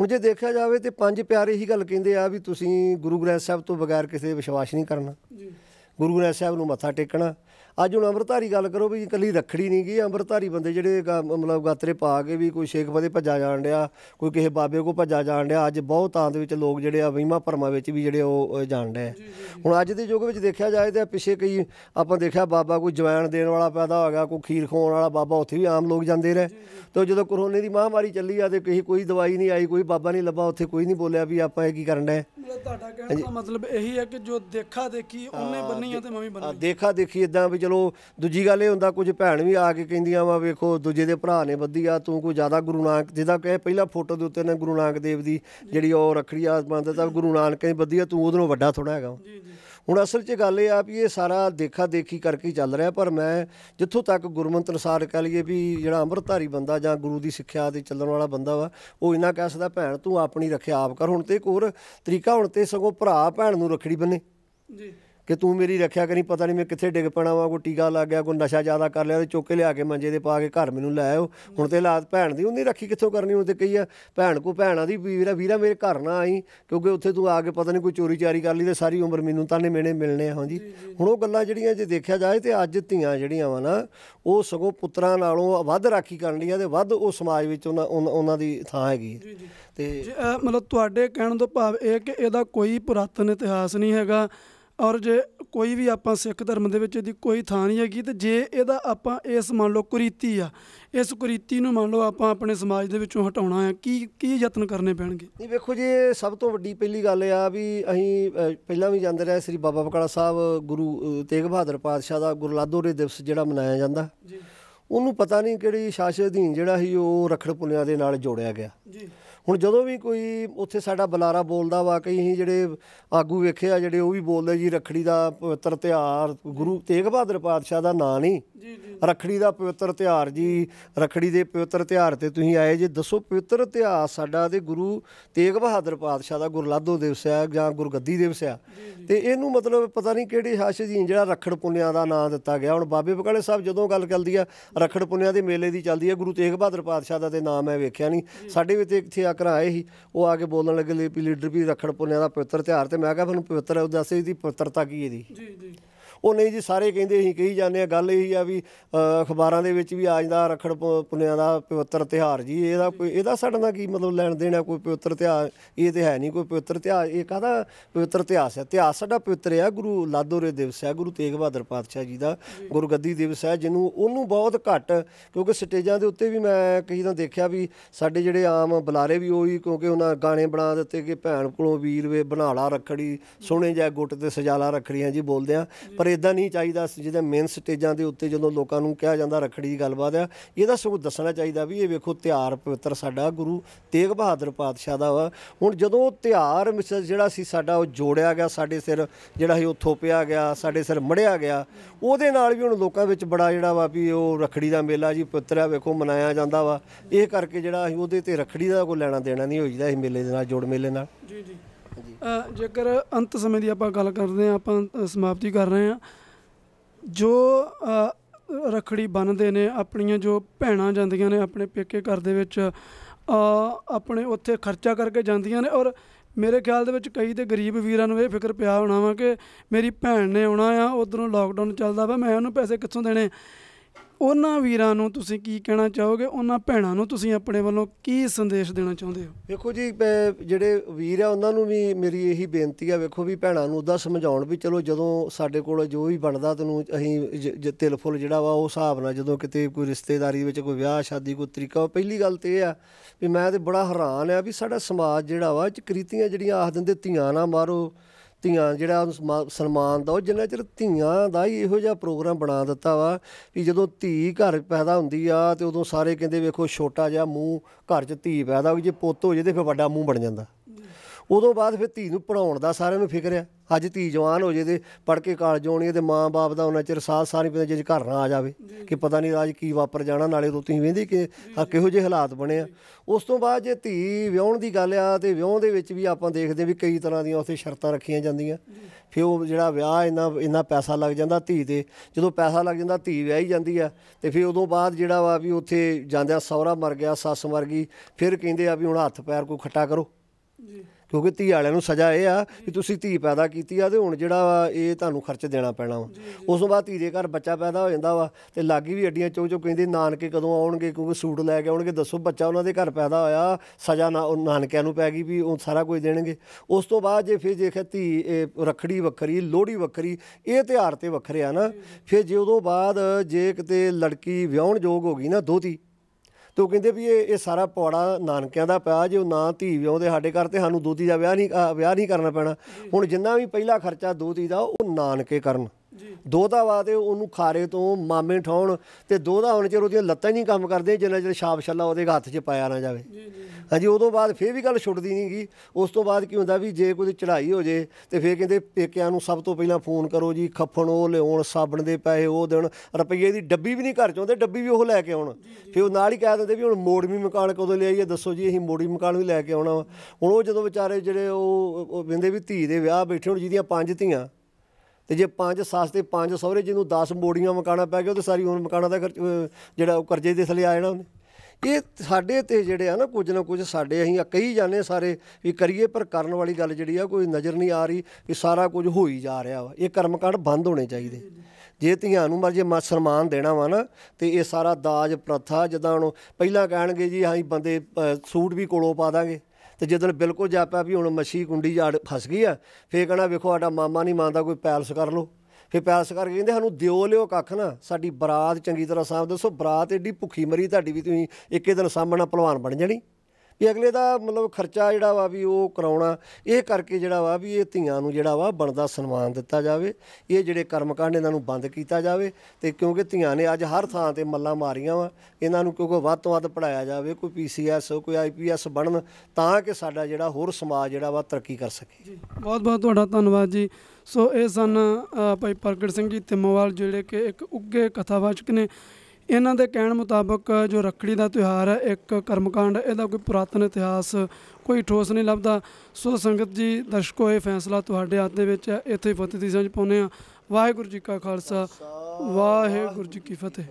ਹੁਣ ਜੇ ਦੇਖਿਆ ਜਾਵੇ ਤੇ ਪੰਜ ਪਿਆਰੇ ਹੀ ਗੱਲ ਕਹਿੰਦੇ ਆ ਵੀ ਤੁਸੀਂ ਗੁਰੂ ਗ੍ਰੰਥ ਸਾਹਿਬ ਤੋਂ ਬਗੈਰ ਕਿਸੇ ਵਿਸ਼ਵਾਸ ਨਹੀਂ ਕਰਨਾ। ਜੀ। ਗੁਰੂ ਗ੍ਰੰਥ ਸਾਹਿਬ ਨੂੰ ਮੱਥਾ ਟੇਕਣਾ। ਅੱਜ ਹੁਣ ਅੰਮ੍ਰਿਤਧਾਰੀ ਗੱਲ ਕਰੋ ਵੀ ਇਕੱਲੀ ਰੱਖੜੀ ਨਹੀਂ ਗਈ। ਅੰਮ੍ਰਿਤਧਾਰੀ ਬੰਦੇ ਜਿਹੜੇ ਮਤਲਬ ਗਾਤਰੇ ਪਾ ਕੇ ਵੀ ਕੋਈ ਸ਼ੇਖ ਫਤਿਹ ਭੱਜਾ ਜਾਣ ਡਿਆ ਕੋਈ ਕਿਸੇ ਬਾਬੇ ਕੋ ਭੱਜਾ ਜਾਣ ਡਿਆ ਅੱਜ ਬਹੁਤ ਥਾਂ ਦੇ ਵਿੱਚ ਲੋਕ ਜਿਹੜੇ ਆ ਵਹੀਮਾ ਭਰਮਾਂ ਵਿੱਚ ਵੀ ਜਿਹੜੇ ਉਹ ਜਾਣ ਡਿਆ ਹੁਣ ਅੱਜ ਦੇ ਯੁੱਗ ਵਿੱਚ ਦੇਖਿਆ ਜਾਏ ਤਾਂ ਪਿੱਛੇ ਕਈ ਆਪਾਂ ਦੇਖਿਆ ਬਾਬਾ ਕੋਈ ਜਵੈਣ ਦੇਣ ਵਾਲਾ ਪੈਦਾ ਹੋ ਗਿਆ ਕੋਈ ਖੀਰ ਖਵਾਉਣ ਵਾਲਾ ਬਾਬਾ ਉੱਥੇ ਵੀ ਆਮ ਲੋਕ ਜਾਂਦੇ ਰਹੇ। ਤੇ ਜਦੋਂ ਕਰੋਨੇ ਦੀ ਮਹਾਮਾਰੀ ਚੱਲੀ ਆ ਤੇ ਕਿਸੇ ਕੋਈ ਦਵਾਈ ਨਹੀਂ ਆਈ ਕੋਈ ਬਾਬਾ ਨਹੀਂ ਲੱਭਾ ਉੱਥੇ ਕੋਈ ਨਹੀਂ ਬੋਲਿਆ ਵੀ ਆਪਾਂ ਇਹ ਕੀ ਕਰਨ ਡਏ। ਮਤਲਬ ਤੁਹਾਡਾ ਕਹਿਣ ਦਾ ਮਤਲਬ ਇਹੀ ਹੈ ਕਿ ਜੋ ਦੇਖਾ ਦੇਖੀ ਉਹਨੇ ਬੰਨੀ ਆ ਤੇ ਮੈਂ ਵੀ ਆ ਬੰਨੀ। ਦੇਖਾ ਦੇਖੀ ਇਦਾਂ ਵੀ ਚਲੋ ਦੂਜੀ ਗੱਲ ਇਹ ਹੁੰਦਾ ਕੁਝ ਭੈਣ ਵੀ ਆ ਕੇ ਕਹਿੰਦੀਆਂ ਵਾ ਵੇਖੋ ਦੂਜੇ ਦੇ ਭਰਾ ਨੇ ਬੱਧੀ ਆ ਤੂੰ ਕੋਈ ਜ਼ਿਆਦਾ ਗੁਰੂ ਨਾਨਕ ਜਿਹਦਾ ਕਹੇ ਪਹਿਲਾ ਫੋਟੋ ਦੇ ਉੱਤੇ ਨੇ ਗੁਰੂ ਨਾਨਕ ਦੇਵ ਦੀ ਜਿਹੜੀ ਉਹ ਰੱਖੜੀ ਆ ਮੰਨਦਾ ਤਾਂ ਗੁਰੂ ਨਾਨਕ ਦੀ ਬੱਧੀ ਆ ਤੂੰ ਉਹਦੇ ਵੱਡਾ ਥੋੜਾ ਹੈਗਾ। ਜੀ ਜੀ। ਹੁਣ ਅਸਲ 'ਚ ਗੱਲ ਇਹ ਆ ਵੀ ਇਹ ਸਾਰਾ ਦੇਖਾ ਦੇਖੀ ਕਰਕੇ ਚੱਲ ਰਿਹਾ, ਪਰ ਮੈਂ ਜਿੱਥੋਂ ਤੱਕ ਗੁਰਮੰਤ ਅਨੁਸਾਰ ਕਹ ਲਈਏ ਵੀ ਜਿਹੜਾ ਅੰਮ੍ਰਿਤਧਾਰੀ ਬੰਦਾ ਜਾਂ ਗੁਰੂ ਦੀ ਸਿੱਖਿਆ ਤੇ ਚੱਲਣ ਵਾਲਾ ਬੰਦਾ ਵਾ, ਉਹ ਇੰਨਾ ਕਹਿ ਸਕਦਾ, ਭੈਣ, ਤੂੰ ਆਪਣੀ ਰੱਖਿਆ ਆਪ ਕਰ, ਹੁਣ ਤੇ ਇੱਕ ਹੋਰ ਤਰੀਕਾ, ਹੁਣ ਤੇ ਸਗੋਂ ਭਰਾ ਭੈਣ ਨੂੰ ਰੱਖੜੀ ਬੰਨੇ। ਜੀ। ਕਿ ਤੂੰ ਮੇਰੀ ਰੱਖਿਆ ਕਰੀ ਪਤਾ ਨਹੀਂ ਮੈਂ ਕਿੱਥੇ ਡਿੱਗ ਪੈਣਾ ਵਾ ਕੋਈ ਟੀਕਾ ਲੱਗ ਗਿਆ ਕੋਈ ਨਸ਼ਾ ਜ਼ਿਆਦਾ ਕਰ ਲਿਆ ਤੇ ਚੁੱਕ ਕੇ ਲਿਆ ਕੇ ਮੰਜੇ ਤੇ ਪਾ ਕੇ ਘਰ ਮੈਨੂੰ ਲੈ ਆਓ ਹੁਣ ਤੇ ਹਾਲਾਤ ਭੈਣ ਦੀ ਉਹਨੇ ਰੱਖੀ ਕਿੱਥੋਂ ਕਰਨੀ ਹੁਣ ਤੇ ਕਈ ਆ ਭੈਣ ਕੋ ਭੈਣਾਂ ਦੀ ਵੀਰਾ ਵੀਰਾ ਮੇਰੇ ਘਰ ਨਾ ਆਈ ਕਿਉਂਕਿ ਉੱਥੇ ਤੂੰ ਆ ਕੇ ਪਤਾ ਨਹੀਂ ਕੋਈ ਚੋਰੀ ਚਾਰੀ ਕਰ ਲਈ ਤੇ ਸਾਰੀ ਉਮਰ ਮੈਨੂੰ ਤਾਨੇ ਮੇਣੇ ਮਿਲਣੇ ਆ ਹਾਂਜੀ। ਹੁਣ ਉਹ ਗੱਲਾਂ ਜਿਹੜੀਆਂ ਜੇ ਦੇਖਿਆ ਜਾਏ ਤੇ ਅੱਜ ਧੀਆਂ ਜਿਹੜੀਆਂ ਵਾ ਨਾ ਉਹ ਸਗੋਂ ਪੁੱਤਰਾਂ ਨਾਲੋਂ ਵੱਧ ਰਾਖੀ ਕਰਨ ਦੀਆਂ ਤੇ ਵੱਧ ਉਹ ਸਮਾਜ ਵਿੱਚ ਉਹਨਾਂ ਉਹਨਾਂ- ਦੀ ਥਾਂ ਹੈਗੀ ਤੇ ਮਤਲਬ ਤੁਹਾਡੇ ਕਹਿਣ ਤੋਂ ਭਾਵ ਇਹ ਕਿ ਇਹਦਾ ਕੋਈ ਪੁਰਾਤਨ ਇਤਿਹਾਸ ਨਹੀਂ ਹੈਗਾ ਔਰ ਜੇ ਕੋਈ ਵੀ ਆਪਾਂ ਸਿੱਖ ਧਰਮ ਦੇ ਵਿੱਚ ਇਹਦੀ ਕੋਈ ਥਾਂ ਨਹੀਂ ਹੈਗੀ ਤੇ ਜੇ ਇਹਦਾ ਆਪਾਂ ਇਸ ਮੰਨ ਲਓ ਕੁਰੀਤੀ ਆ ਇਸ ਕੁਰੀਤੀ ਨੂੰ ਮੰਨ ਲਓ ਆਪਾਂ ਆਪਣੇ ਸਮਾਜ ਦੇ ਵਿੱਚੋਂ ਹਟਾਉਣਾ ਹੈ ਕੀ ਕੀ ਯਤਨ ਕਰਨੇ ਪੈਣਗੇ? ਨਹੀਂ ਵੇਖੋ ਜੀ ਇਹ ਸਭ ਤੋਂ ਵੱਡੀ ਪਹਿਲੀ ਗੱਲ ਆ ਵੀ ਅਸੀਂ ਪਹਿਲਾਂ ਵੀ ਜਾਂਦੇ ਰਹੇ ਸ੍ਰੀ ਬਾਬਾ ਬਕਾਲਾ ਸਾਹਿਬ ਗੁਰੂ ਤੇਗ ਬਹਾਦਰ ਪਾਤਸ਼ਾਹ ਦਾ ਗੁਰਲਾਦੋ ਰੇ ਦਿਵਸ ਜਿਹੜਾ ਮਨਾਇਆ ਜਾਂਦਾ। ਜੀ। ਉਹਨੂੰ ਪਤਾ ਨਹੀਂ ਕਿਹੜੀ ਸ਼ਾਸਕ ਅਧੀਨ ਜਿਹੜਾ ਸੀ ਉਹ ਰਖੜ ਪੁੰਨਿਆ ਦੇ ਨਾਲ ਜੋੜਿਆ ਗਿਆ। ਜੀ। ਹੁਣ ਜਦੋਂ ਵੀ ਕੋਈ ਉੱਥੇ ਸਾਡਾ ਬੁਲਾਰਾ ਬੋਲਦਾ ਵਾ ਕਈ ਅਸੀਂ ਜਿਹੜੇ ਆਗੂ ਵੇਖੇ ਆ ਜਿਹੜੇ ਉਹ ਵੀ ਬੋਲਦੇ ਜੀ ਰਖੜੀ ਦਾ ਪਵਿੱਤਰ ਤਿਉਹਾਰ ਗੁਰੂ ਤੇਗ ਬਹਾਦਰ ਪਾਤਸ਼ਾਹ ਦਾ ਨਾਂ ਨਹੀਂ ਜੀ ਜੀ। ਰਖੜੀ ਦਾ ਪਵਿੱਤਰ ਤਿਉਹਾਰ ਜੀ ਰਖੜੀ ਦੇ ਪਵਿੱਤਰ ਤਿਉਹਾਰ ਤੇ ਤੁਸੀਂ ਆਏ ਜੇ ਦੱਸੋ ਪਵਿੱਤਰ ਤਿਉਹਾਰ ਸਾਡਾ ਤੇ ਗੁਰੂ ਤੇਗ ਬਹਾਦਰ ਪਾਤਸ਼ਾਹ ਦਾ ਗੁਰਲਾਦੋ ਦਿਵਸ ਹੈ ਜਾਂ ਗੁਰਗੱਦੀ ਦਿਵਸ ਹੈ ਤੇ ਇਹਨੂੰ ਮਤਲਬ ਪਤਾ ਨਹੀਂ ਕਿਹੜੇ ਹਾਸ਼ਦੀਨ ਜਿਹੜਾ ਰਖੜ ਪੁੰਨਿਆ ਦਾ ਨਾਂ ਦਿੱਤਾ ਗਿਆ। ਹੁਣ ਬਾਬੇ ਬਕਾਲੇ ਸਾਹਿਬ ਜਦੋਂ ਗੱਲ ਚੱਲਦੀ ਆ ਰਖੜ ਪੁੰਨਿਆ ਦੇ ਮੇਲੇ ਦੀ ਚੱਲਦੀ ਆ ਗੁਰੂ ਤੇਗ ਬਹਾਦਰ ਪਾਤਸ਼ਾਹ ਦਾ ਤੇ ਨਾਮ ਮੈਂ ਵੇਖਿਆ ਨਹੀਂ ਸਾਡੇ ਵੀ ਤੇ ਇੱਥੇ ਆ ਕਰ ਆਏ ਸੀ, ਉਹ ਆ ਕੇ ਬੋਲਣ ਲੱਗੇ, ਲੀ- ਵੀ ਲੀਡਰ ਵੀ ਰਖੜ ਪੁੰਨਿਆ ਦਾ ਪਵਿੱਤਰ ਤਿਉਹਾਰ ਤੇ। ਮੈਂ ਕਿਹਾ ਮੈਨੂੰ ਪਵਿੱਤਰ ਦੱਸ ਇਹਦੀ ਪਵਿੱਤਰਤਾ ਕੀ ਇਹਦੀ? ਜੀ ਜੀ। ਉਹ ਨਹੀਂ ਜੀ ਸਾਰੇ ਕਹਿੰਦੇ ਅਸੀਂ ਕਹੀ ਜਾਂਦੇ ਆ ਗੱਲ ਇਹੀ ਆ ਵੀ ਅਖਬਾਰਾਂ ਦੇ ਵਿੱਚ ਵੀ ਆ ਜਾਂਦਾ ਰਖੜ ਪੁੰਨਿਆ ਦਾ ਪਵਿੱਤਰ ਤਿਉਹਾਰ ਜੀ ਇਹਦਾ ਕੋਈ ਇਹਦਾ ਸਾਡੇ ਨਾਲ ਕੀ ਮਤਲਬ ਲੈਣ ਦੇਣਾ ਕੋਈ ਪਵਿੱਤਰ ਤਿਉਹਾਰ ਇਹ ਤੇ ਹੈ ਨਹੀਂ ਕੋਈ ਪਵਿੱਤਰ ਤਿਉਹਾਰ ਇਹ ਕਾਹਦਾ ਪਵਿੱਤਰ ਇਤਿਹਾਸ ਹੈ? ਇਤਿਹਾਸ ਸਾਡਾ ਪਵਿੱਤਰ ਹੈ ਗੁਰੂ ਲਾਦੋਰੇ ਦਿਵਸ ਹੈ ਗੁਰੂ ਤੇਗ ਬਹਾਦਰ ਪਾਤਸ਼ਾਹ ਜੀ ਦਾ ਗੁਰਗੱਦੀ ਦਿਵਸ ਹੈ ਜਿਹਨੂੰ ਉਹਨੂੰ ਬਹੁਤ ਘੱਟ ਕਿਉਂਕਿ ਸਟੇਜਾਂ ਦੇ ਉੱਤੇ ਵੀ ਮੈਂ ਕਈ ਤਾਂ ਦੇਖਿਆ ਵੀ ਸਾਡੇ ਜਿਹੜੇ ਆਮ ਬੁਲਾਰੇ ਵੀ ਉਹੀ ਕਿਉਂਕਿ ਉਹਨਾਂ ਗਾਣੇ ਬਣਾ ਦਿੱਤੇ ਕਿ ਭੈਣ ਕੋਲੋਂ ਵੀਰ ਵੇ ਬਣਾਲਾ ਰੱਖੜੀ ਸੋਹਣੇ ਜਿਹਾ ਗੁੱਟ ਤੇ ਸਜਾਲਾ ਰੱਖੜੀਆਂ ਜੀ ਬੋਲਦੇ ਆ ਪਰ ਇਦਾਂ ਨਹੀਂ ਚਾਹੀਦਾ ਜਿਹਦੇ ਮੇਨ ਸਟੇਜਾਂ ਦੇ ਉੱਤੇ ਜਦੋਂ ਲੋਕਾਂ ਨੂੰ ਕਿਹਾ ਜਾਂਦਾ ਰੱਖੜੀ ਦੀ ਗੱਲਬਾਤ ਆ, ਇਹਦਾ ਸਗੋਂ ਦੱਸਣਾ ਚਾਹੀਦਾ ਵੀ ਇਹ ਵੇਖੋ ਤਿਉਹਾਰ ਪਵਿੱਤਰ ਸਾਡਾ ਗੁਰੂ ਤੇਗ ਬਹਾਦਰ ਪਾਤਸ਼ਾਹ ਦਾ ਵਾ। ਹੁਣ ਜਦੋਂ ਉਹ ਤਿਉਹਾਰ ਮਿਸ ਜਿਹੜਾ ਸੀ ਸਾਡਾ, ਉਹ ਜੋੜਿਆ ਗਿਆ, ਸਾਡੇ ਸਿਰ ਜਿਹੜਾ ਸੀ ਉਹ ਥੋਪਿਆ ਗਿਆ, ਸਾਡੇ ਸਿਰ ਮੜਿਆ ਗਿਆ, ਉਹਦੇ ਨਾਲ ਵੀ ਹੁਣ ਲੋਕਾਂ ਵਿੱਚ ਬੜਾ ਜਿਹੜਾ ਵਾ ਵੀ ਉਹ ਰੱਖੜੀ ਦਾ ਮੇਲਾ ਜੀ ਪਵਿੱਤਰ ਆ, ਵੇਖੋ ਮਨਾਇਆ ਜਾਂਦਾ ਵਾ। ਇਹ ਕਰਕੇ ਜਿਹੜਾ ਅਸੀਂ ਉਹਦੇ ਤੇ ਰੱਖੜੀ ਦਾ ਕੋਈ ਲੈਣਾ ਦੇਣਾ ਨਹੀਂ ਹੋਈਦਾ ਇਸ ਮੇਲੇ ਦੇ ਨਾਲ, ਜੋੜ ਮੇਲੇ ਨਾਲ। ਜੀ ਜੀ। ਜੇਕਰ ਅੰਤ ਸਮੇਂ ਦੀ ਆਪਾਂ ਗੱਲ ਕਰਦੇ ਹਾਂ ਆਪਾਂ ਸਮਾਪਤੀ ਕਰ ਰਹੇ ਹਾਂ। ਜੋ ਅ, ਰੱਖੜੀ ਬੰਨ੍ਹਦੇ ਨੇ ਆਪਣੀਆਂ ਜੋ ਭੈਣਾਂ ਜਾਂਦੀਆਂ ਨੇ ਆਪਣੇ ਪੇਕੇ ਘਰ ਦੇ ਵਿੱਚ ਆਪਣੇ ਉੱਥੇ ਖਰਚਾ ਕਰਕੇ ਜਾਂਦੀਆਂ ਨੇ ਔਰ ਮੇਰੇ ਖਿਆਲ ਦੇ ਵਿੱਚ ਕਈ ਤੇ ਗਰੀਬ ਵੀਰਾਂ ਨੂੰ ਇਹ ਫਿਕਰ ਪਿਆ ਹੋਣਾ ਵਾ ਕਿ ਮੇਰੀ ਭੈਣ ਨੇ ਆਉਣਾ ਆ ਉਧਰੋਂ ਲਾਕਡਾਊਨ ਚੱਲਦਾ ਵਾ ਮੈਂ ਉਹਨੂੰ ਪੈਸੇ ਕਿੱਥੋਂ ਦੇਣੇ? ਉਹਨਾਂ ਵੀਰਾਂ ਨੂੰ ਤੁਸੀਂ ਕੀ ਕਹਿਣਾ ਚਾਹੋਗੇ? ਉਹਨਾਂ ਭੈਣਾਂ ਨੂੰ ਤੁਸੀਂ ਆਪਣੇ ਵੱਲੋਂ ਕੀ ਸੰਦੇਸ਼ ਦੇਣਾ ਚਾਹੁੰਦੇ ਹੋ? ਵੇਖੋ ਜੀ ਜਿਹੜੇ ਵੀਰ ਆ ਉਹਨਾਂ ਨੂੰ ਵੀ ਮੇਰੀ ਇਹੀ ਬੇਨਤੀ ਆ ਵੇਖੋ ਵੀ ਭੈਣਾਂ ਨੂੰ ਉਹਦਾ ਸਮਝਾਉਣ ਵੀ ਚਲੋ ਜਦੋਂ ਸਾਡੇ ਕੋਲ ਜੋ ਵੀ ਬਣਦਾ ਤੈਨੂੰ ਅਸੀਂ ਤਿਲ ਫੁੱਲ ਜਿਹੜਾ ਵਾ ਉਹ ਹਿਸਾਬ ਨਾਲ ਜਦੋਂ ਕਿਤੇ ਕੋਈ ਰਿਸ਼ਤੇਦਾਰੀ ਵਿੱਚ ਕੋਈ ਵਿਆਹ ਸ਼ਾਦੀ ਕੋਈ ਤਰੀਕਾ ਵਾ, ਪਹਿਲੀ ਗੱਲ ਤੇ ਇਹ ਆ ਵੀ ਮੈਂ ਤੇ ਬੜਾ ਹੈਰਾਨ ਆ ਵੀ ਸਾਡਾ ਸਮਾਜ ਜਿਹੜਾ ਵਾ ਇਹ ਚ ਕ੍ਰੀਤੀਆਂ ਜਿਹੜੀਆਂ ਆਖ ਦਿੰਦੇ ਧੀਆਂ ਨਾ ਮਾਰੋ ਧੀਆਂ ਜਿਹੜਾ ਉਹਨੂੰ ਸਮਾ- ਸਨਮਾਨ ਦਿਓ ਜਿੰਨਾ ਚਿਰ ਧੀਆਂ ਦਾ ਹੀ ਇਹੋ ਜਿਹਾ ਪ੍ਰੋਗਰਾਮ ਬਣਾ ਦਿੱਤਾ ਵਾ ਵੀ ਜਦੋਂ ਧੀ ਘਰ ਪੈਦਾ ਹੁੰਦੀ ਆ ਤੇ ਉਦੋਂ ਸਾਰੇ ਕਹਿੰਦੇ ਵੇਖੋ ਛੋਟਾ ਜਿਹਾ ਮੂੰਹ ਘਰ 'ਚ ਧੀ ਪੈਦਾ ਹੋਈ, ਜੇ ਪੁੱਤ ਹੋ ਜੇ ਤੇ ਫਿਰ ਵੱਡਾ ਮੂੰਹ ਬਣ ਜਾਂਦਾ। ਉਦੋਂ ਬਾਅਦ ਫਿਰ ਧੀ ਨੂੰ ਪੜਾਉਣ ਦਾ ਸਾਰਿਆਂ ਨੂੰ ਫਿਕਰ ਆ। ਅੱਜ ਧੀ ਜਵਾਨ ਹੋ ਜੇ ਤੇ ਪੜ ਕੇ ਕਾਲਜ ਆਉਣੀ ਹੈ ਤੇ ਮਾਂ-ਬਾਪ ਦਾ ਉਹਨਾਂ ਚਿਰ ਸਾਥ ਸਾਰੀ ਪਤਾ ਜੇ ਘਰ ਨਾ ਆ ਜਾਵੇ, ਕਿ ਪਤਾ ਨਹੀਂ ਰਾਜ ਕੀ ਵਾਪਰ ਜਾਣਾ, ਨਾਲੇ ਉਦੋਂ ਤੁਸੀਂ ਵੇਂਦੇ ਕਿ ਆ ਕਿਹੋ ਜਿਹੇ ਹਾਲਾਤ ਬਣੇ ਆ। ਉਸ ਤੋਂ ਬਾਅਦ ਜੇ ਧੀ ਵਿਆਹਣ ਦੀ ਗੱਲ ਆ ਤੇ ਵਿਆਹ ਦੇ ਵਿੱਚ ਵੀ ਆਪਾਂ ਦੇਖਦੇ ਵੀ ਕਈ ਤਰ੍ਹਾਂ ਦੀਆਂ ਉੱਥੇ ਸ਼ਰਤਾਂ ਰੱਖੀਆਂ ਜਾਂਦੀਆਂ। ਫਿਰ ਉਹ ਜਿਹੜਾ ਵਿਆਹ ਇੰਨਾ ਇੰਨਾ ਪੈਸਾ ਲੱਗ ਜਾਂਦਾ ਧੀ ਤੇ, ਜਦੋਂ ਪੈਸਾ ਲੱਗ ਜਾਂਦਾ ਧੀ ਵਿਆਹੀ ਜਾਂਦੀ ਆ ਤੇ ਫਿਰ ਉਦੋਂ ਬਾਅਦ ਜਿਹੜਾ ਵਾ ਵੀ ਉੱਥੇ ਜਾਂਦਿਆਂ ਸਹੁਰਾ ਮਰ ਗਿਆ, ਸੱਸ ਮਰ ਗਈ, ਫਿਰ ਕਹਿੰਦੇ ਆ ਵੀ ਹੁਣ ਹੱਥ ਪੈਰ ਕੋਈ ਖੱਟਾ ਕਰੋ। ਜੀ। ਕਿਉਂਕਿ ਧੀ ਵਾਲਿਆਂ ਨੂੰ ਸਜ਼ਾ ਇਹ ਆ ਕਿ ਤੁਸੀਂ ਧੀ ਪੈਦਾ ਕੀਤੀ ਆ ਤੇ ਹੁਣ ਜਿਹੜਾ ਵਾ ਇਹ ਤੁਹਾਨੂੰ ਖਰਚ ਦੇਣਾ ਪੈਣਾ ਵਾ। ਉਸ ਤੋਂ ਬਾਅਦ ਧੀ ਦੇ ਘਰ ਬੱਚਾ ਪੈਦਾ ਹੋ ਜਾਂਦਾ ਵਾ ਤੇ ਲਾਗੀ ਵੀ ਅੱਡੀਆਂ ਚੋ ਚੋ ਕਹਿੰਦੇ ਨਾਨਕੇ ਕਦੋਂ ਆਉਣਗੇ ਕਿਉਂਕਿ ਸੂਟ ਲੈ ਕੇ ਆਉਣਗੇ ਦੱਸੋ ਬੱਚਾ ਉਹਨਾਂ ਦੇ ਘਰ ਪੈਦਾ ਹੋਇਆ ਸਜ਼ਾ ਨਾ ਉਹ ਨਾਨਕਿਆਂ ਨੂੰ ਪੈ ਗਈ ਵੀ ਉਹ ਸਾਰਾ ਕੁਝ ਦੇਣਗੇ। ਉਸ ਤੋਂ ਬਾਅਦ ਜੇ ਫਿਰ ਦੇਖਿਆ ਧੀ ਇਹ ਰੱਖੜੀ ਵੱਖਰੀ ਲੋਹੜੀ ਵੱਖਰੀ ਇਹ ਤਿਉਹਾਰ ਤੇ ਵੱਖਰੇ ਆ ਨਾ। ਫਿਰ ਜੇ ਉਦੋਂ ਬਾਅਦ ਜੇ ਕਿਤੇ ਲੜਕੀ ਵਿਆਹਣ ਯੋਗ ਹੋ ਗਈ ਨਾ ਦੋਤੀ ਤੇ ਉਹ ਕਹਿੰਦੇ ਵੀ ਇਹ ਇਹ ਸਾਰਾ ਪੌੜਾ ਨਾਨਕਿਆਂ ਦਾ ਪਿਆ ਜੇ ਉਹ ਨਾ ਧੀ ਵਿਆਉਂਦੇ ਸਾਡੇ ਘਰ ਤੇ ਸਾਨੂੰ ਦੋਤੀ ਦਾ ਵਿਆਹ ਨਹੀਂ ਅ, ਵਿਆਹ ਨਹੀਂ ਕਰਨਾ ਪੈਣਾ। ਹੁਣ ਜਿੰਨਾ ਵੀ ਪਹਿਲਾ ਖਰਚਾ ਦੋਤੀ ਦਾ ਉਹ ਨਾਨਕੇ ਕਰਨ। ਜੀ। ਦੋਹਤਾ ਵਾ ਤੇ ਉਹਨੂੰ ਖਾਰੇ ਤੋਂ ਮਾਮੇ ਠਾਉਣ ਤੇ ਦੋਹਤਾ ਹੁਣ ਚਿਰ ਉਹਦੀਆਂ ਲੱਤਾਂ ਹੀ ਨਹੀਂ ਕੰਮ ਕਰਦੇ ਜਿੰਨਾ ਚਿਰ ਛਾਪ ਛੱਲਾ ਉਹਦੇ ਹੱਥ 'ਚ ਪਾਇਆ ਨਾ ਜਾਵੇ। ਹਾਂਜੀ ਉਦੋਂ ਬਾਅਦ ਫੇਰ ਵੀ ਗੱਲ ਛੁੱਟਦੀ ਨਹੀਂ ਗੀ। ਉਸ ਤੋਂ ਬਾਅਦ ਕੀ ਹੁੰਦਾ ਵੀ ਜੇ ਕੋਈ ਚੜ੍ਹਾਈ ਹੋ ਜੇ ਤੇ ਫੇਰ ਕਹਿੰਦੇ ਪੇਕਿਆਂ ਨੂੰ ਸਭ ਤੋਂ ਪਹਿਲਾਂ ਫੋਨ ਕਰੋ ਜੀ ਖੱਫਣ ਉਹ ਲਿਆਉਣ ਸਾਬਣ ਦੇ ਪੈਸੇ ਉਹ ਦੇਣ ਰੁਪਈਏ ਦੀ ਡੱਬੀ ਵੀ ਨਹੀਂ ਘਰ ਚ ਆਉਂਦੇ ਡੱਬੀ ਵੀ ਉਹ ਲੈ ਕੇ ਆਉਣ। ਫੇਰ ਉਹ ਨਾਲ ਹੀ ਕਹਿ ਦਿੰਦੇ ਵੀ ਹੁਣ ਮੋੜਵੀਂ ਮਕਾਨ ਕਦੋਂ ਲਿਆਈਏ ਦੱਸੋ ਜੀ ਅਸੀਂ ਮੋੜੀ ਮਕਾਨ ਵੀ ਲੈ ਕੇ ਆਉਣਾ ਹੁਣ ਉਹ ਜਦੋਂ ਵਿਚਾਰੇ ਜਿਹੜੇ ਉਹ ਉਹ ਕਹਿੰਦੇ ਵੀ ਧੀ ਦੇ ਵਿਆਹ ਬੈਠੇ ਹੁਣ ਜਿਹਦੀਆਂ ਪੰਜ ਧੀਆਂ ਤੇ ਜੇ ਪੰਜ ਸੱਸ ਤੇ ਪੰਜ ਸਹੁਰੇ ਜਿਹਨੂੰ 10 ਮੋੜੀਆਂ ਮਕਾਨਾ ਪੈ ਗਿਆ ਉਹ ਤੇ ਸਾਰੀ ਉਮਰ ਮਕਾਣਾ ਦਾ ਖਰਚ ਜਿਹੜਾ ਉਹ ਕਰਜ਼ੇ ਦੇ ਥੱਲੇ ਆ ਜਾਣਾ ਉਹਨੇ। ਇਹ ਸਾਡੇ ਤੇ ਜਿਹੜੇ ਆ ਨਾ, ਕੁਝ ਨਾ ਕੁਝ ਸਾਡੇ ਅਸੀਂ ਕਹੀ ਜਾਂਦੇ ਸਾਰੇ ਵੀ ਕਰੀਏ, ਪਰ ਕਰਨ ਵਾਲੀ ਗੱਲ ਜਿਹੜੀ ਆ, ਕੋਈ ਨਜ਼ਰ ਨਹੀਂ ਆ ਰਹੀ ਵੀ ਸਾਰਾ ਕੁਝ ਹੋ ਹੀ ਜਾ ਰਿਹਾ ਵਾ। ਇਹ ਕਰਮਕਾਂਡ ਬੰਦ ਹੋਣੇ ਚਾਹੀਦੇ। ਜੇ ਧੀਆਂ ਨੂੰ ਮਰ ਜੇ ਮ- ਸਨਮਾਨ ਦੇਣਾ ਵਾ ਨਾ, ਤੇ ਇਹ ਸਾਰਾ ਦਾਜ ਪ੍ਰਥਾ, ਜਿੱਦਾਂ ਹੁਣ ਪਹਿਲਾਂ ਕਹਿਣਗੇ ਜੀ, ਅਸੀਂ ਬੰਦੇ ਸੂਟ ਵੀ ਕੋਲੋਂ ਪਾ ਦਾਂਗੇ। ਤੇ ਜਦੋਂ ਬਿਲਕੁਲ ਜਾਪਿਆ ਵੀ ਹੁਣ ਮੱਛੀ ਕੁੰਡੀ ਜਾੜ ਫਸ ਗਈ ਆ, ਫੇਰ ਕਹਣਾ ਵੇਖੋ ਸਾਡਾ ਮਾਮਾ ਨਹੀਂ ਮੰਨਦਾ ਕੋਈ ਪੈਲਸ ਕਰ ਲਓ। ਫੇਰ ਪੈਲਸ ਕਰਕੇ ਕਹਿੰਦੇ ਸਾਨੂੰ ਦਿਓ ਲਿਓ ਕੱਖ ਨਾ, ਸਾਡੀ ਬਰਾਤ ਚੰਗੀ ਤਰ੍ਹਾਂ ਸਾਂਭ ਦੱਸੋ ਬਰਾਤ ਏਡੀ ਭੁੱਖੀ ਮਰੀ, ਤੁਹਾਡੀ ਵੀ ਤੁਸੀਂ ਇੱਕੇ ਦਿਨ ਸਾਂਭਣਾ ਪਹਿਲਵਾਨ ਬਣ ਜਾਣੀ। ਵੀ ਅਗਲੇ ਦਾ ਮਤਲਬ ਖਰਚਾ ਜਿਹੜਾ ਵਾ ਵੀ ਉਹ ਕਰਾਉਣਾ, ਇਹ ਕਰਕੇ ਜਿਹੜਾ ਵਾ ਵੀ ਇਹ ਧੀਆਂ ਨੂੰ ਜਿਹੜਾ ਵਾ ਬਣਦਾ ਸਨਮਾਨ ਦਿੱਤਾ ਜਾਵੇ, ਇਹ ਜਿਹੜੇ ਕਰਮਕਾਂਡ ਇਹਨਾਂ ਨੂੰ ਬੰਦ ਕੀਤਾ ਜਾਵੇ ਤੇ ਕਿਉਂਕਿ ਧੀਆਂ ਨੇ ਅੱਜ ਹਰ ਥਾਂ ਤੇ ਮੱਲਾਂ ਮਾਰੀਆਂ ਵਾ, ਇਹਨਾਂ ਨੂੰ ਕਿਉਂਕਿ ਵੱਧ ਤੋਂ ਵੱਧ ਪੜਾਇਆ ਜਾਵੇ, ਕੋਈ ਪੀਸੀਐਸ ਕੋਈ ਆਈਪੀਐਸ ਬਣਨ ਤਾਂ ਕਿ ਸਾਡਾ ਜਿਹੜਾ ਹੋਰ ਸਮਾਜ ਜਿਹੜਾ ਵਾ ਤਰੱਕੀ ਕਰ ਸਕੇ। ਜੀ, ਬਹੁਤ ਬਹੁਤ ਤੁਹਾਡਾ ਧੰਨਵਾਦ ਜੀ। ਸੋ ਇਹ ਸਨ ਭਾਈ ਪ੍ਰਗਟ ਸਿੰਘ ਜੀ, ਤਿੰਮੋਵਾਲ, ਜਿਹੜੇ ਕਿ ਇੱਕ ਉੱਗੇ ਕਥਾਵਾਚਕ ਨੇ। ਇਹਨਾਂ ਦੇ ਕਹਿਣ ਮੁਤਾਬਕ ਜੋ ਰੱਖੜੀ ਦਾ ਤਿਉਹਾਰ ਹੈ, ਇੱਕ ਕਰਮਕਾਂਡ, ਇਹਦਾ ਕੋਈ ਪੁਰਾਤਨ ਇਤਿਹਾਸ ਕੋਈ ਠੋਸ ਨਹੀਂ ਲੱਭਦਾ। ਸੋ ਸੰਗਤ ਜੀ, ਦਰਸ਼ਕੋ, ਇਹ ਫੈਸਲਾ ਤੁਹਾਡੇ ਹੱਥ ਦੇ ਵਿੱਚ ਹੈ। ਇੱਥੇ ਫਤਿਹ ਦੀ ਸਾਂਝ ਪਾਉਂਦੇ ਆ ਵਾਹਿਗੁਰੂ ਜੀ ਕਾ ਖਾਲਸਾ, ਵਾਹਿਗੁਰੂ ਜੀ ਕੀ ਫਤਿਹ।